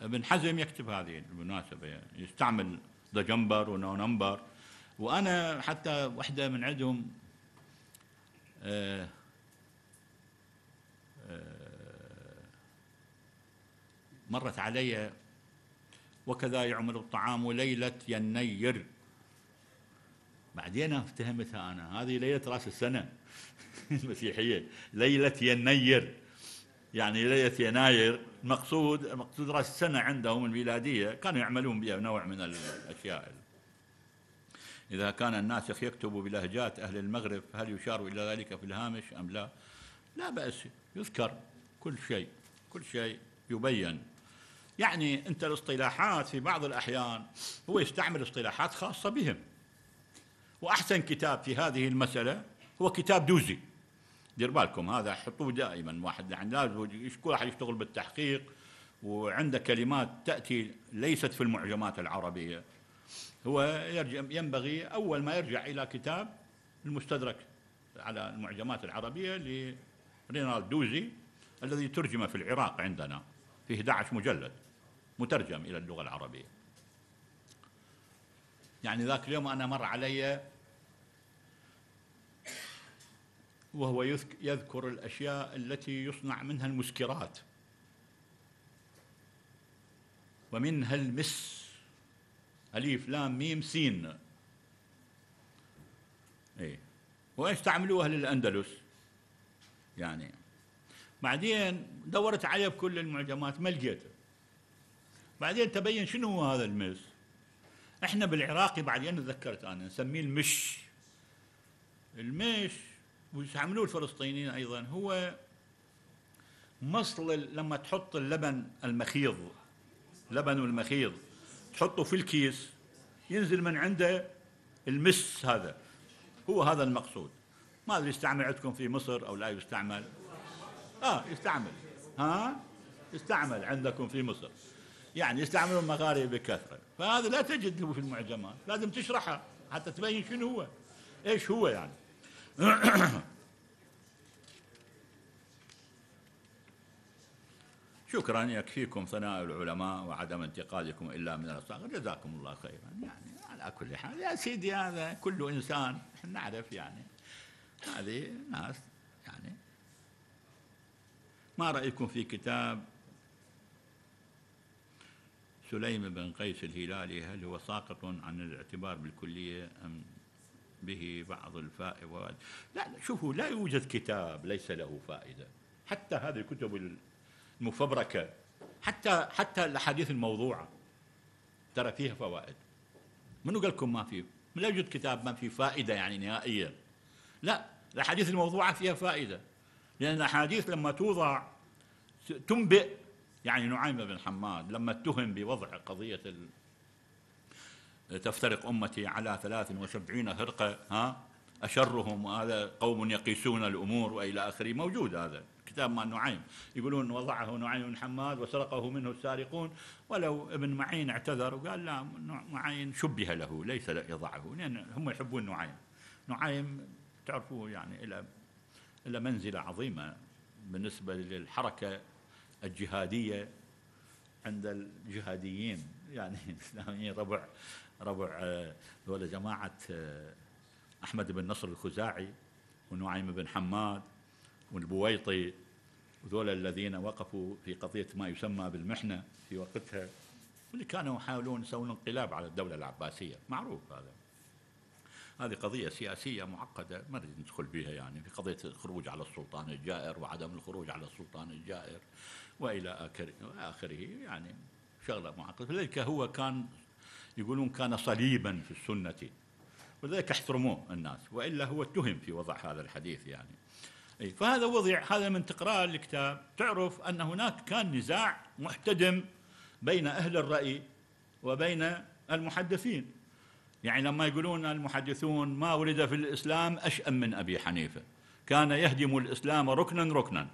ابن حزم يكتب هذه بالمناسبة يعني يستعمل دجمبر ونونمبر وأنا حتى واحدة من عندهم آه آه مرت علي وكذا يعمل الطعام ليلة ينير بعدين افتهمتها أنا هذه ليلة رأس السنة. *laughs* المسيحيه ليلة ينير يعني ليلة يناير مقصود مقصود راس السنة عندهم الميلاديه كانوا يعملون بها نوع من الأشياء. إذا كان الناسخ يكتب بلهجات أهل المغرب هل يشار إلى ذلك في الهامش أم لا؟ لا بأس يذكر كل شيء كل شيء يبين. يعني أنت الاصطلاحات في بعض الأحيان هو يستعمل اصطلاحات خاصة بهم. وأحسن كتاب في هذه المسألة هو كتاب دوزي. دير بالكم هذا حطوه دائما واحد يعني لازم كل واحد يشتغل بالتحقيق وعنده كلمات تأتي ليست في المعجمات العربية. هو ينبغي أول ما يرجع إلى كتاب المستدرك على المعجمات العربية لرينالد دوزي الذي ترجم في العراق عندنا في 11 مجلد مترجم إلى اللغة العربية. يعني ذاك اليوم أنا مر علي وهو يذكر الأشياء التي يصنع منها المسكرات. ومنها المس أليف لام ميم سين. إيه. ويستعملوها للأندلس؟ يعني بعدين دورت عليه بكل المعجمات ما لقيته. بعدين تبين شنو هو هذا المس؟ إحنا بالعراقي بعدين تذكرت أنا نسميه المش. المش ويستعملوه الفلسطينيين أيضا هو مصل لما تحط اللبن المخيض لبن المخيض تحطه في الكيس ينزل من عنده المس هذا. هو هذا المقصود. ما أدري يستعمل عندكم في مصر أو لا يستعمل. آه يستعمل. ها؟ يستعمل عندكم في مصر. يعني يستعملون المغاربه بكثرة. فهذا لا تجده في المعجمات لازم تشرحها حتى تبين شنو هو. إيش هو يعني؟ *coughs* شكرا يكفيكم ثناء العلماء وعدم انتقادكم إلا من الصغر جزاكم الله خيرا. يعني على كل حال يا سيدي هذا كل إنسان نعرف يعني هذه ناس يعني. ما رأيكم في كتاب سليم بن قيس الهلالي؟ هل هو ساقط عن الاعتبار بالكلية أم به بعض الفائده لا شوفوا لا يوجد كتاب ليس له فائدة. حتى هذه الكتب المفبركة حتى حتى الأحاديث الموضوعة ترى فيها فوائد. منو قال لكم ما في؟ لا يوجد كتاب ما في فائدة يعني نهائيا. لا الأحاديث الموضوعة فيها فائدة. لأن الأحاديث لما توضع تنبئ يعني نعيم بن حماد لما اتهم بوضع قضية تفترق أمتي على 73 فرقة ها؟ أشرهم هذا قوم يقيسون الأمور وإلى آخره. موجود هذا كتاب مال نعيم. يقولون وضعه نعيم بن حماد وسرقه منه السارقون. ولو ابن معين اعتذر وقال لا معين شبه له ليس يضعه لأن هم يحبون نعيم. نعيم تعرفوا يعني إلى إلى منزلة عظيمة بالنسبة للحركة الجهادية عند الجهاديين يعني *laughs* الإسلاميين ربع. ربع ذولا آه، جماعة آه، أحمد بن نصر الخزاعي ونعيم بن حماد والبويطي وذول الذين وقفوا في قضية ما يسمى بالمحنة في وقتها واللي كانوا يحاولون يسوون انقلاب على الدولة العباسية. معروف هذا. هذه قضية سياسية معقدة ما ندخل بها يعني في قضية الخروج على السلطان الجائر وعدم الخروج على السلطان الجائر وإلى آخره يعني شغلة معقدة. لذلك هو كان يقولون كان صليبا في السنة. ولذلك احترموه الناس وإلا هو اتهم في وضع هذا الحديث يعني. أي فهذا وضع هذا من تقرأ الكتاب. تعرف أن هناك كان نزاع محتدم بين أهل الرأي وبين المحدثين. يعني لما يقولون المحدثون ما ولد في الإسلام أشأم من أبي حنيفة. كان يهدم الإسلام ركنا ركنا.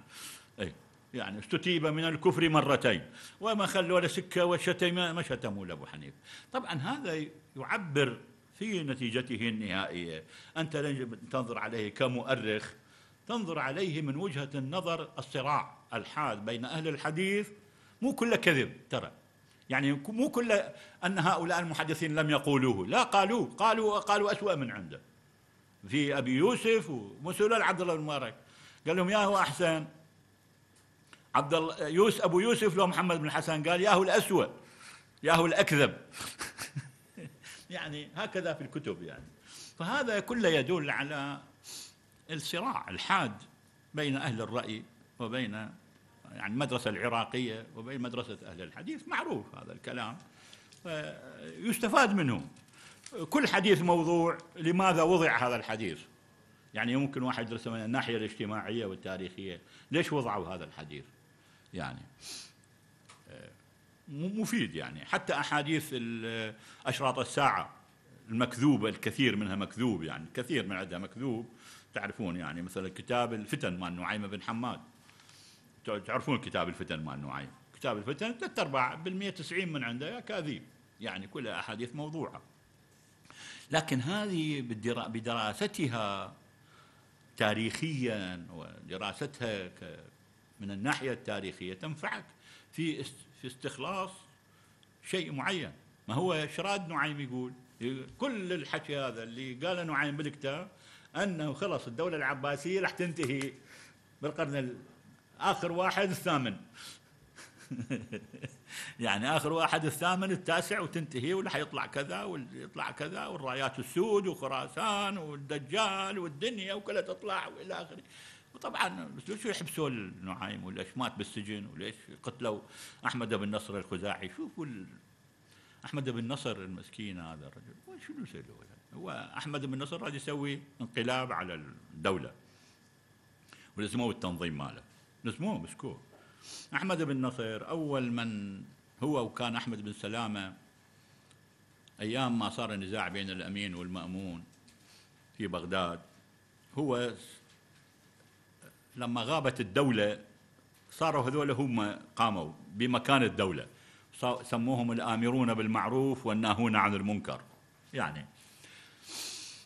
أي يعني استتيب من الكفر مرتين. وما خلوا له سكة وشتم ما شتموا لأبو حنيفة. طبعا هذا يعبر في نتيجته النهائية. أنت تنظر عليه كمؤرخ. تنظر عليه من وجهة النظر الصراع الحاد بين أهل الحديث. مو كله كذب ترى. يعني مو كل أن هؤلاء المحدثين لم يقولوه. لا قالوه. قالوا قالوا أسوأ من عنده. في أبي يوسف ومسؤول عبد الله بن مبارك قال لهم يا هو أحسن. عبد الله يوسف أبو يوسف لو محمد بن الحسن قال يا هو الأسوأ يا هو الأكذب. *laughs* يعني هكذا في الكتب يعني. فهذا كله يدل على الصراع الحاد بين أهل الرأي وبين يعني المدرسة العراقية وبين مدرسة أهل الحديث. معروف هذا الكلام. يستفاد منه. كل حديث موضوع لماذا وضع هذا الحديث؟ يعني ممكن واحد يدرسه من الناحية الاجتماعية والتاريخية. ليش وضعوا هذا الحديث؟ يعني مفيد يعني. حتى أحاديث أشراط الساعة المكذوبه الكثير منها مكذوب يعني كثير من عندها مكذوب. تعرفون يعني مثلا كتاب الفتن مال نعيم بن حماد. تعرفون كتاب الفتن مال نعيم؟ كتاب الفتن ثلاث ارباع بالمئة تسعين من عنده كاذيب يعني كلها أحاديث موضوعة. لكن هذه بدراستها تاريخيا ودراستها من الناحية التاريخية تنفعك في في استخلاص شيء معين. ما هو شراد نعيم يقول كل الحكي هذا اللي قاله نعيم بالكتاب أنه خلص الدولة العباسية راح تنتهي بالقرن آخر واحد الثامن. *laughs* يعني آخر واحد الثامن التاسع وتنتهي وراح يطلع كذا ويطلع كذا والرايات السود وخراسان والدجال والدنيا وكلها تطلع وإلى آخره. وطبعا شو يحبسوا النعيم وليش مات بالسجن وليش قتلوا أحمد بن نصر الخزاعي. شوفوا أحمد بن نصر المسكين هذا الرجل؟ شنو سوى هو أحمد بن نصر راد يسوي انقلاب على الدولة. ولزموه التنظيم ماله. لزموه مسكوه. أحمد بن نصر أول من هو وكان أحمد بن سلامة أيام ما صار النزاع بين الأمين والمأمون في بغداد. هو لما غابت الدولة صاروا هذول هم قاموا بمكان الدولة. سموهم الآمرون بالمعروف والناهون عن المنكر. يعني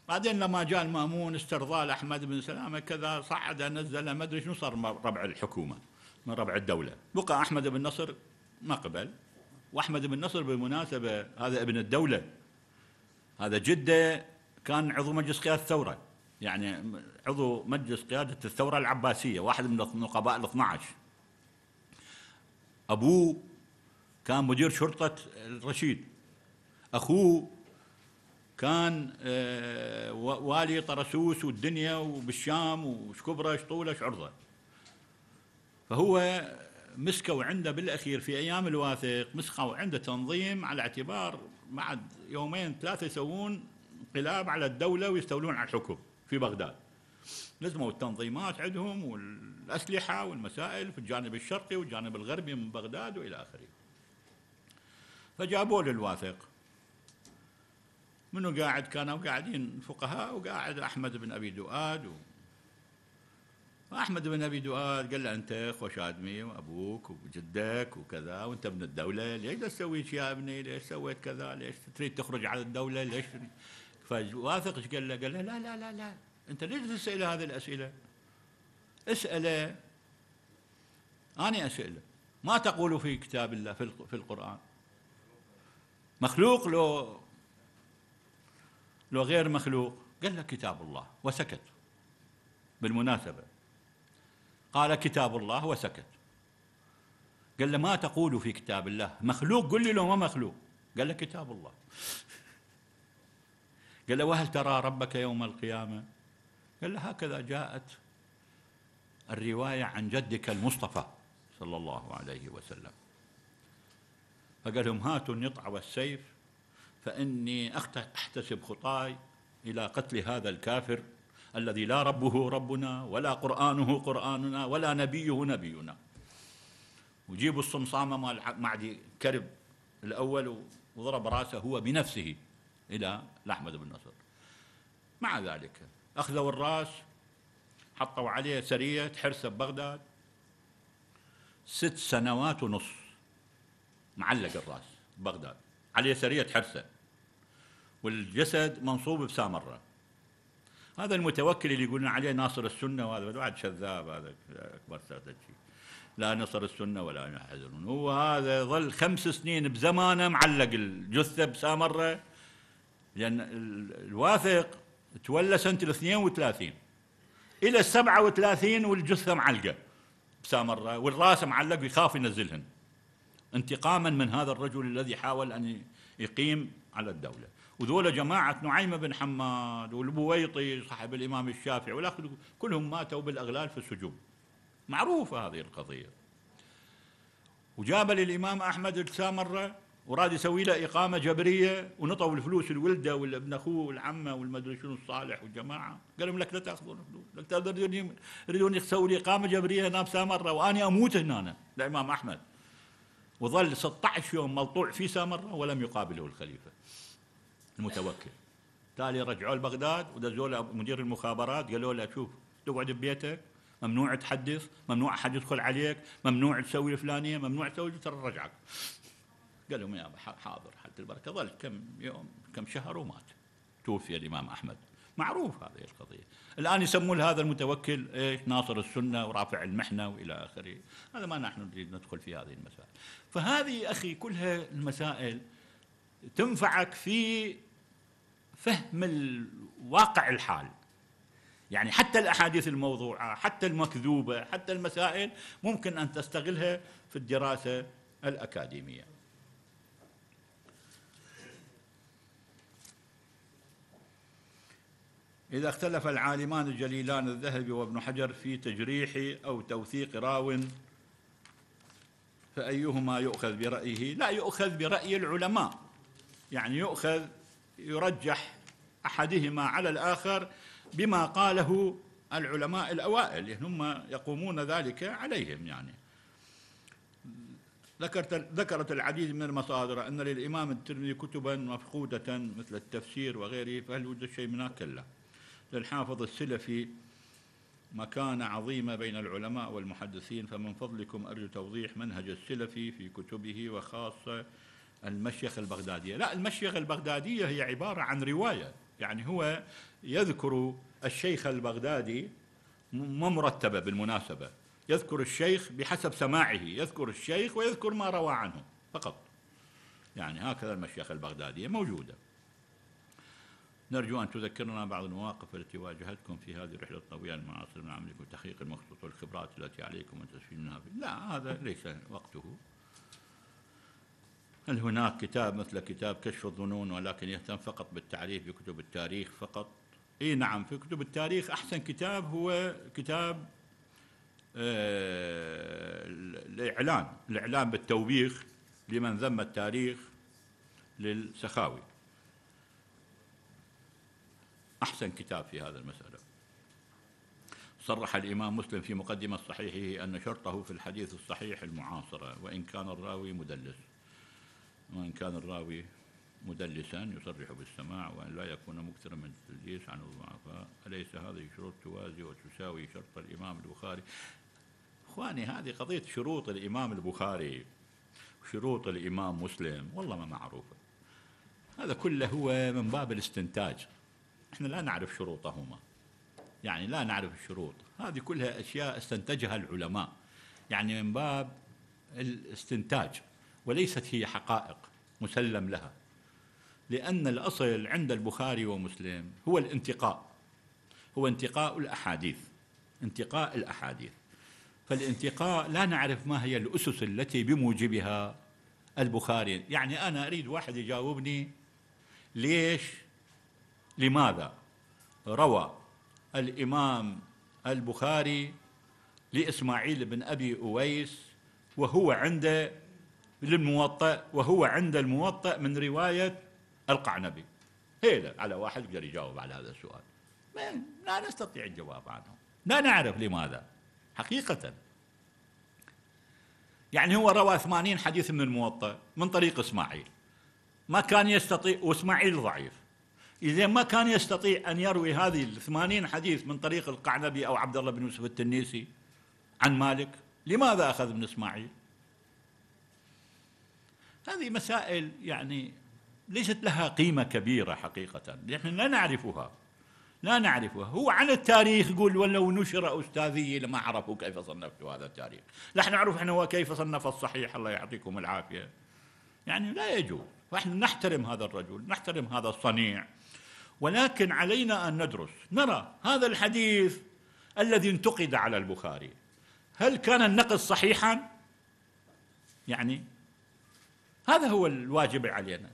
بعدين لما جاء المأمون استرضاء أحمد بن سلامة كذا صعد نزل ما أدري شنو صار ربع الحكومة من ربع الدولة. بقى أحمد بن نصر ما قبل وأحمد بن نصر بالمناسبة هذا ابن الدولة. هذا جدة كان عضو مجلس قيادة الثورة. يعني عضو مجلس قيادة الثورة العباسية واحد من النقباء ال 12 أبوه كان مدير شرطة الرشيد. أخوه كان آه، والي طرسوس والدنيا وبالشام وشكبرة شطولة شعرضة. فهو مسكوا عنده بالأخير في أيام الواثق مسكوا عنده تنظيم على اعتبار بعد يومين ثلاثة يسوون انقلاب على الدولة ويستولون على الحكم. في بغداد. لزموا التنظيمات عندهم والأسلحة والمسائل في الجانب الشرقي والجانب الغربي من بغداد وإلى آخره. فجابوا له الواثق منو قاعد؟ كانوا قاعدين فقهاء وقاعد أحمد بن أبي دؤاد و... أحمد بن أبي دؤاد قال له أنت أخو ادمي وأبوك وجدك وكذا وأنت ابن الدولة ليش تسوي يا ابني؟ ليش سويت كذا؟ ليش تريد تخرج على الدولة؟ ليش فواثق إيش قال له؟ قال له لا لا لا لا. أنت ليش تساله هذه الأسئلة؟ اساله أنا اساله ما تقول في كتاب الله في القرآن. مخلوق لو لو غير مخلوق. قال له كتاب الله وسكت. بالمناسبة. قال كتاب الله وسكت. قال له ما تقول في كتاب الله؟ مخلوق؟ قل لي لو ما مخلوق. قال له كتاب الله. قال له وهل ترى ربك يوم القيامة؟ قال له هكذا جاءت الرواية عن جدك المصطفى صلى الله عليه وسلم. فقال لهم هاتوا النطع والسيف فإني أحتسب خطاي إلى قتل هذا الكافر الذي لا ربه ربنا ولا قرآنه قرآننا ولا نبيه نبينا. وجيبوا الصمصامة مال معدي كرب الأول وضرب رأسه هو بنفسه. إلى الأحمد بن نصر. مع ذلك أخذوا الرأس حطوا عليه سرية حرسة ببغداد. ست سنوات ونصف معلق الرأس بغداد عليه سرية حرسة والجسد منصوب بسامرة هذا المتوكل اللي يقولون عليه ناصر السنة وهذا بعد كذاب هذا أكبر استراتيجي لا نصر السنة ولا يحزنون هو هذا ظل خمس سنين بزمانه معلق الجثة بسامرة لأن الواثق تولى سنة ال 32 إلى ال 37 والجثة معلقة بسامرة والرأس معلق يخاف ينزلهن. انتقاما من هذا الرجل الذي حاول أن يقيم على الدولة. وذولا جماعة نعيم بن حماد والبويطي صاحب الإمام الشافعي والآخر كلهم ماتوا بالأغلال في السجون. معروفة هذه القضية. وجاب للإمام أحمد السامرة وراد يسوي له إقامة جبرية ونطوا الفلوس الولدة والابن أخوه والعمة والمدري شنو الصالح والجماعة. قال لهم لك لا تأخذون فلوس لك يريدون يسوي لي إقامة جبرية هنا بسامرة وأنا أموت هنا الإمام أحمد. وظل 16 يوم ملطوع في سامرة ولم يقابله الخليفة المتوكل. تالي رجعوا لبغداد ودزوا له مدير المخابرات قالوا له شوف تقعد ببيتك ممنوع تحدث ممنوع أحد يدخل عليك ممنوع تسوي الفلانية ممنوع تسوي ترى رجعك. قال لهم يا حاضر حتى البركة ظل كم يوم كم شهر ومات. توفي الإمام أحمد. معروف هذه القضية. الآن يسمون هذا المتوكل إيش؟ ناصر السنة ورافع المحنة وإلى آخره. هذا ما نحن نريد ندخل في هذه المسائل. فهذه أخي كلها المسائل تنفعك في فهم الواقع الحال. يعني حتى الأحاديث الموضوعة حتى المكذوبة حتى المسائل ممكن أن تستغلها في الدراسة الأكاديمية. إذا اختلف العالمان الجليلان الذهبي وابن حجر في تجريح أو توثيق راو فأيهما يؤخذ برأيه؟ لا يؤخذ برأي العلماء. يعني يؤخذ يرجح أحدهما على الآخر بما قاله العلماء الأوائل هم يقومون ذلك عليهم يعني. ذكرت ذكرت العديد من المصادر أن للإمام الترمذي كتبا مفقودة مثل التفسير وغيره فهل يوجد شيء منها كلا للحافظ السلفي مكانة عظيمة بين العلماء والمحدثين فمن فضلكم أرجو توضيح منهج السلفي في كتبه وخاصة المشيخ البغدادية. لا المشيخ البغدادية هي عبارة عن رواية يعني هو يذكر الشيخ البغدادي ما مرتبة بالمناسبة. يذكر الشيخ بحسب سماعه يذكر الشيخ ويذكر ما روى عنه فقط. يعني هكذا المشيخ البغدادية موجودة. نرجو أن تذكرنا بعض المواقف التي واجهتكم في هذه الرحلة الطويلة المعاصرة من عملكم وتحقيق المخطوط والخبرات التي عليكم وتسفيل منها لا هذا ليس وقته. هل هناك كتاب مثل كتاب كشف الظنون ولكن يهتم فقط بالتعريف بكتب التاريخ فقط؟ إي نعم في كتب التاريخ أحسن كتاب هو كتاب آه الإعلان الإعلان بالتوبيخ لمن ذم التاريخ للسخاوي. أحسن كتاب في هذا المسألة. صرح الإمام مسلم في مقدمة صحيحه أن شرطه في الحديث الصحيح المعاصرة وإن كان الراوي مدلس. وإن كان الراوي مدلسا يصرح بالسماع وأن لا يكون مكثرا من التدليس عن الضعفاء. أليس هذه شروط توازي وتساوي شرط الإمام البخاري؟ إخواني هذه قضية شروط الإمام البخاري وشروط الإمام مسلم والله ما معروفة. هذا كله هو من باب الاستنتاج. إحنا لا نعرف شروطهما. يعني لا نعرف الشروط. هذه كلها أشياء استنتجها العلماء. يعني من باب الاستنتاج وليست هي حقائق مسلم لها. لأن الأصل عند البخاري ومسلم هو الانتقاء. هو انتقاء الأحاديث. انتقاء الأحاديث. فالانتقاء لا نعرف ما هي الأسس التي بموجبها البخاري. يعني أنا أريد واحد يجاوبني ليش لماذا روى الإمام البخاري لإسماعيل بن أبي أويس وهو عند للموطأ وهو عند الموطأ من رواية القعنبي. هيدا على واحد يقدر يجاوب على هذا السؤال. لا نستطيع الجواب عنه. لا نعرف لماذا. حقيقة. يعني هو روى ثمانين حديث من الموطأ من طريق إسماعيل. ما كان يستطيع وإسماعيل ضعيف. إذا ما كان يستطيع أن يروي هذه الثمانين حديث من طريق القعنبي أو عبد الله بن يوسف التنيسي عن مالك لماذا أخذ من إسماعيل؟ هذه مسائل يعني ليست لها قيمة كبيرة حقيقة نحن لا نعرفها لا نعرفها. هو عن التاريخ يقول ولو نشر أستاذي لما عرفوا كيف صنفت هذا التاريخ. لا نعرف إحنا كيف صنف الصحيح الله يعطيكم العافية. يعني لا يجوز. فإحنا نحترم هذا الرجل نحترم هذا الصنيع. ولكن علينا أن ندرس. نرى هذا الحديث الذي انتقد على البخاري. هل كان النقد صحيحا؟ يعني هذا هو الواجب علينا.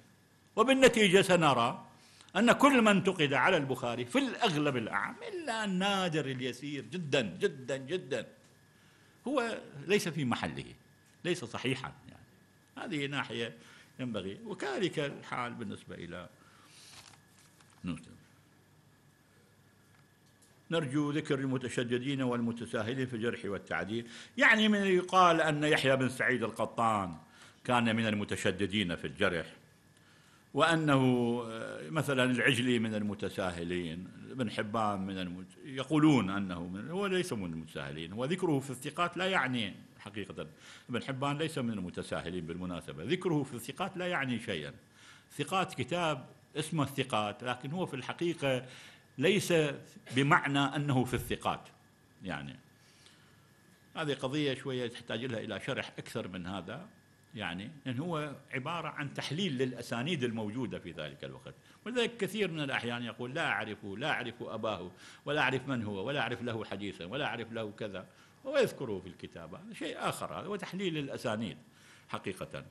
وبالنتيجة سنرى أن كل من انتقد على البخاري في الأغلب الأعم إلا النادر اليسير جدا جدا جدا. هو ليس في محله ليس صحيحا يعني. هذه ناحية ينبغي. وكذلك الحال بالنسبة إلى مسلم نرجو ذكر المتشددين والمتساهلين في الجرح والتعديل. يعني من يقال أن يحيى بن سعيد القطان كان من المتشددين في الجرح وأنه مثلا العجلي من المتساهلين ابن حبان من المت... يقولون أنه من هو ليس من المتساهلين وذكره في الثقات لا يعني حقيقة. ابن حبان ليس من المتساهلين بالمناسبة ذكره في الثقات لا يعني شيئا. ثقات كتاب اسمه الثقات لكن هو في الحقيقة ليس بمعنى أنه في الثقات يعني. هذه قضية شوية تحتاج لها إلى شرح أكثر من هذا يعني لأن هو عبارة عن تحليل للأسانيد الموجودة في ذلك الوقت. ولذلك كثير من الأحيان يقول لا أعرفه لا أعرف أباه ولا أعرف من هو ولا أعرف له حديثا ولا أعرف له كذا. ويذكره في الكتاب هذا شيء آخر هذا هو تحليل الأسانيد حقيقة.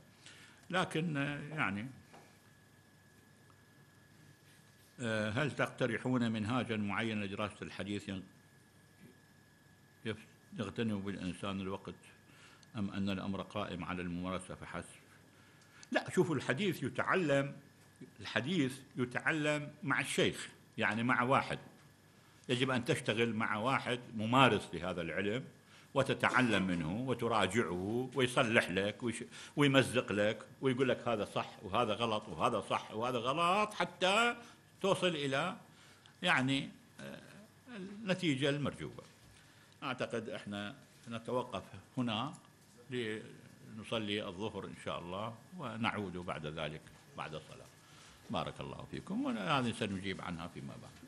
لكن يعني هل تقترحون منهاجا معينا لدراسة الحديث؟ يغتنم بالإنسان الوقت أم أن الأمر قائم على الممارسة فحسب؟ لا شوفوا الحديث يتعلم الحديث يتعلم مع الشيخ يعني مع واحد. يجب أن تشتغل مع واحد ممارس لهذا العلم وتتعلم منه وتراجعه ويصلح لك ويمزق لك ويقول لك هذا صح وهذا غلط وهذا صح وهذا غلط حتى توصل إلى يعني آه، النتيجة المرجوة أعتقد إحنا نتوقف هنا لنصلي الظهر إن شاء الله ونعود بعد ذلك بعد الصلاة. بارك الله فيكم وهذه سنجيب عنها فيما بعد.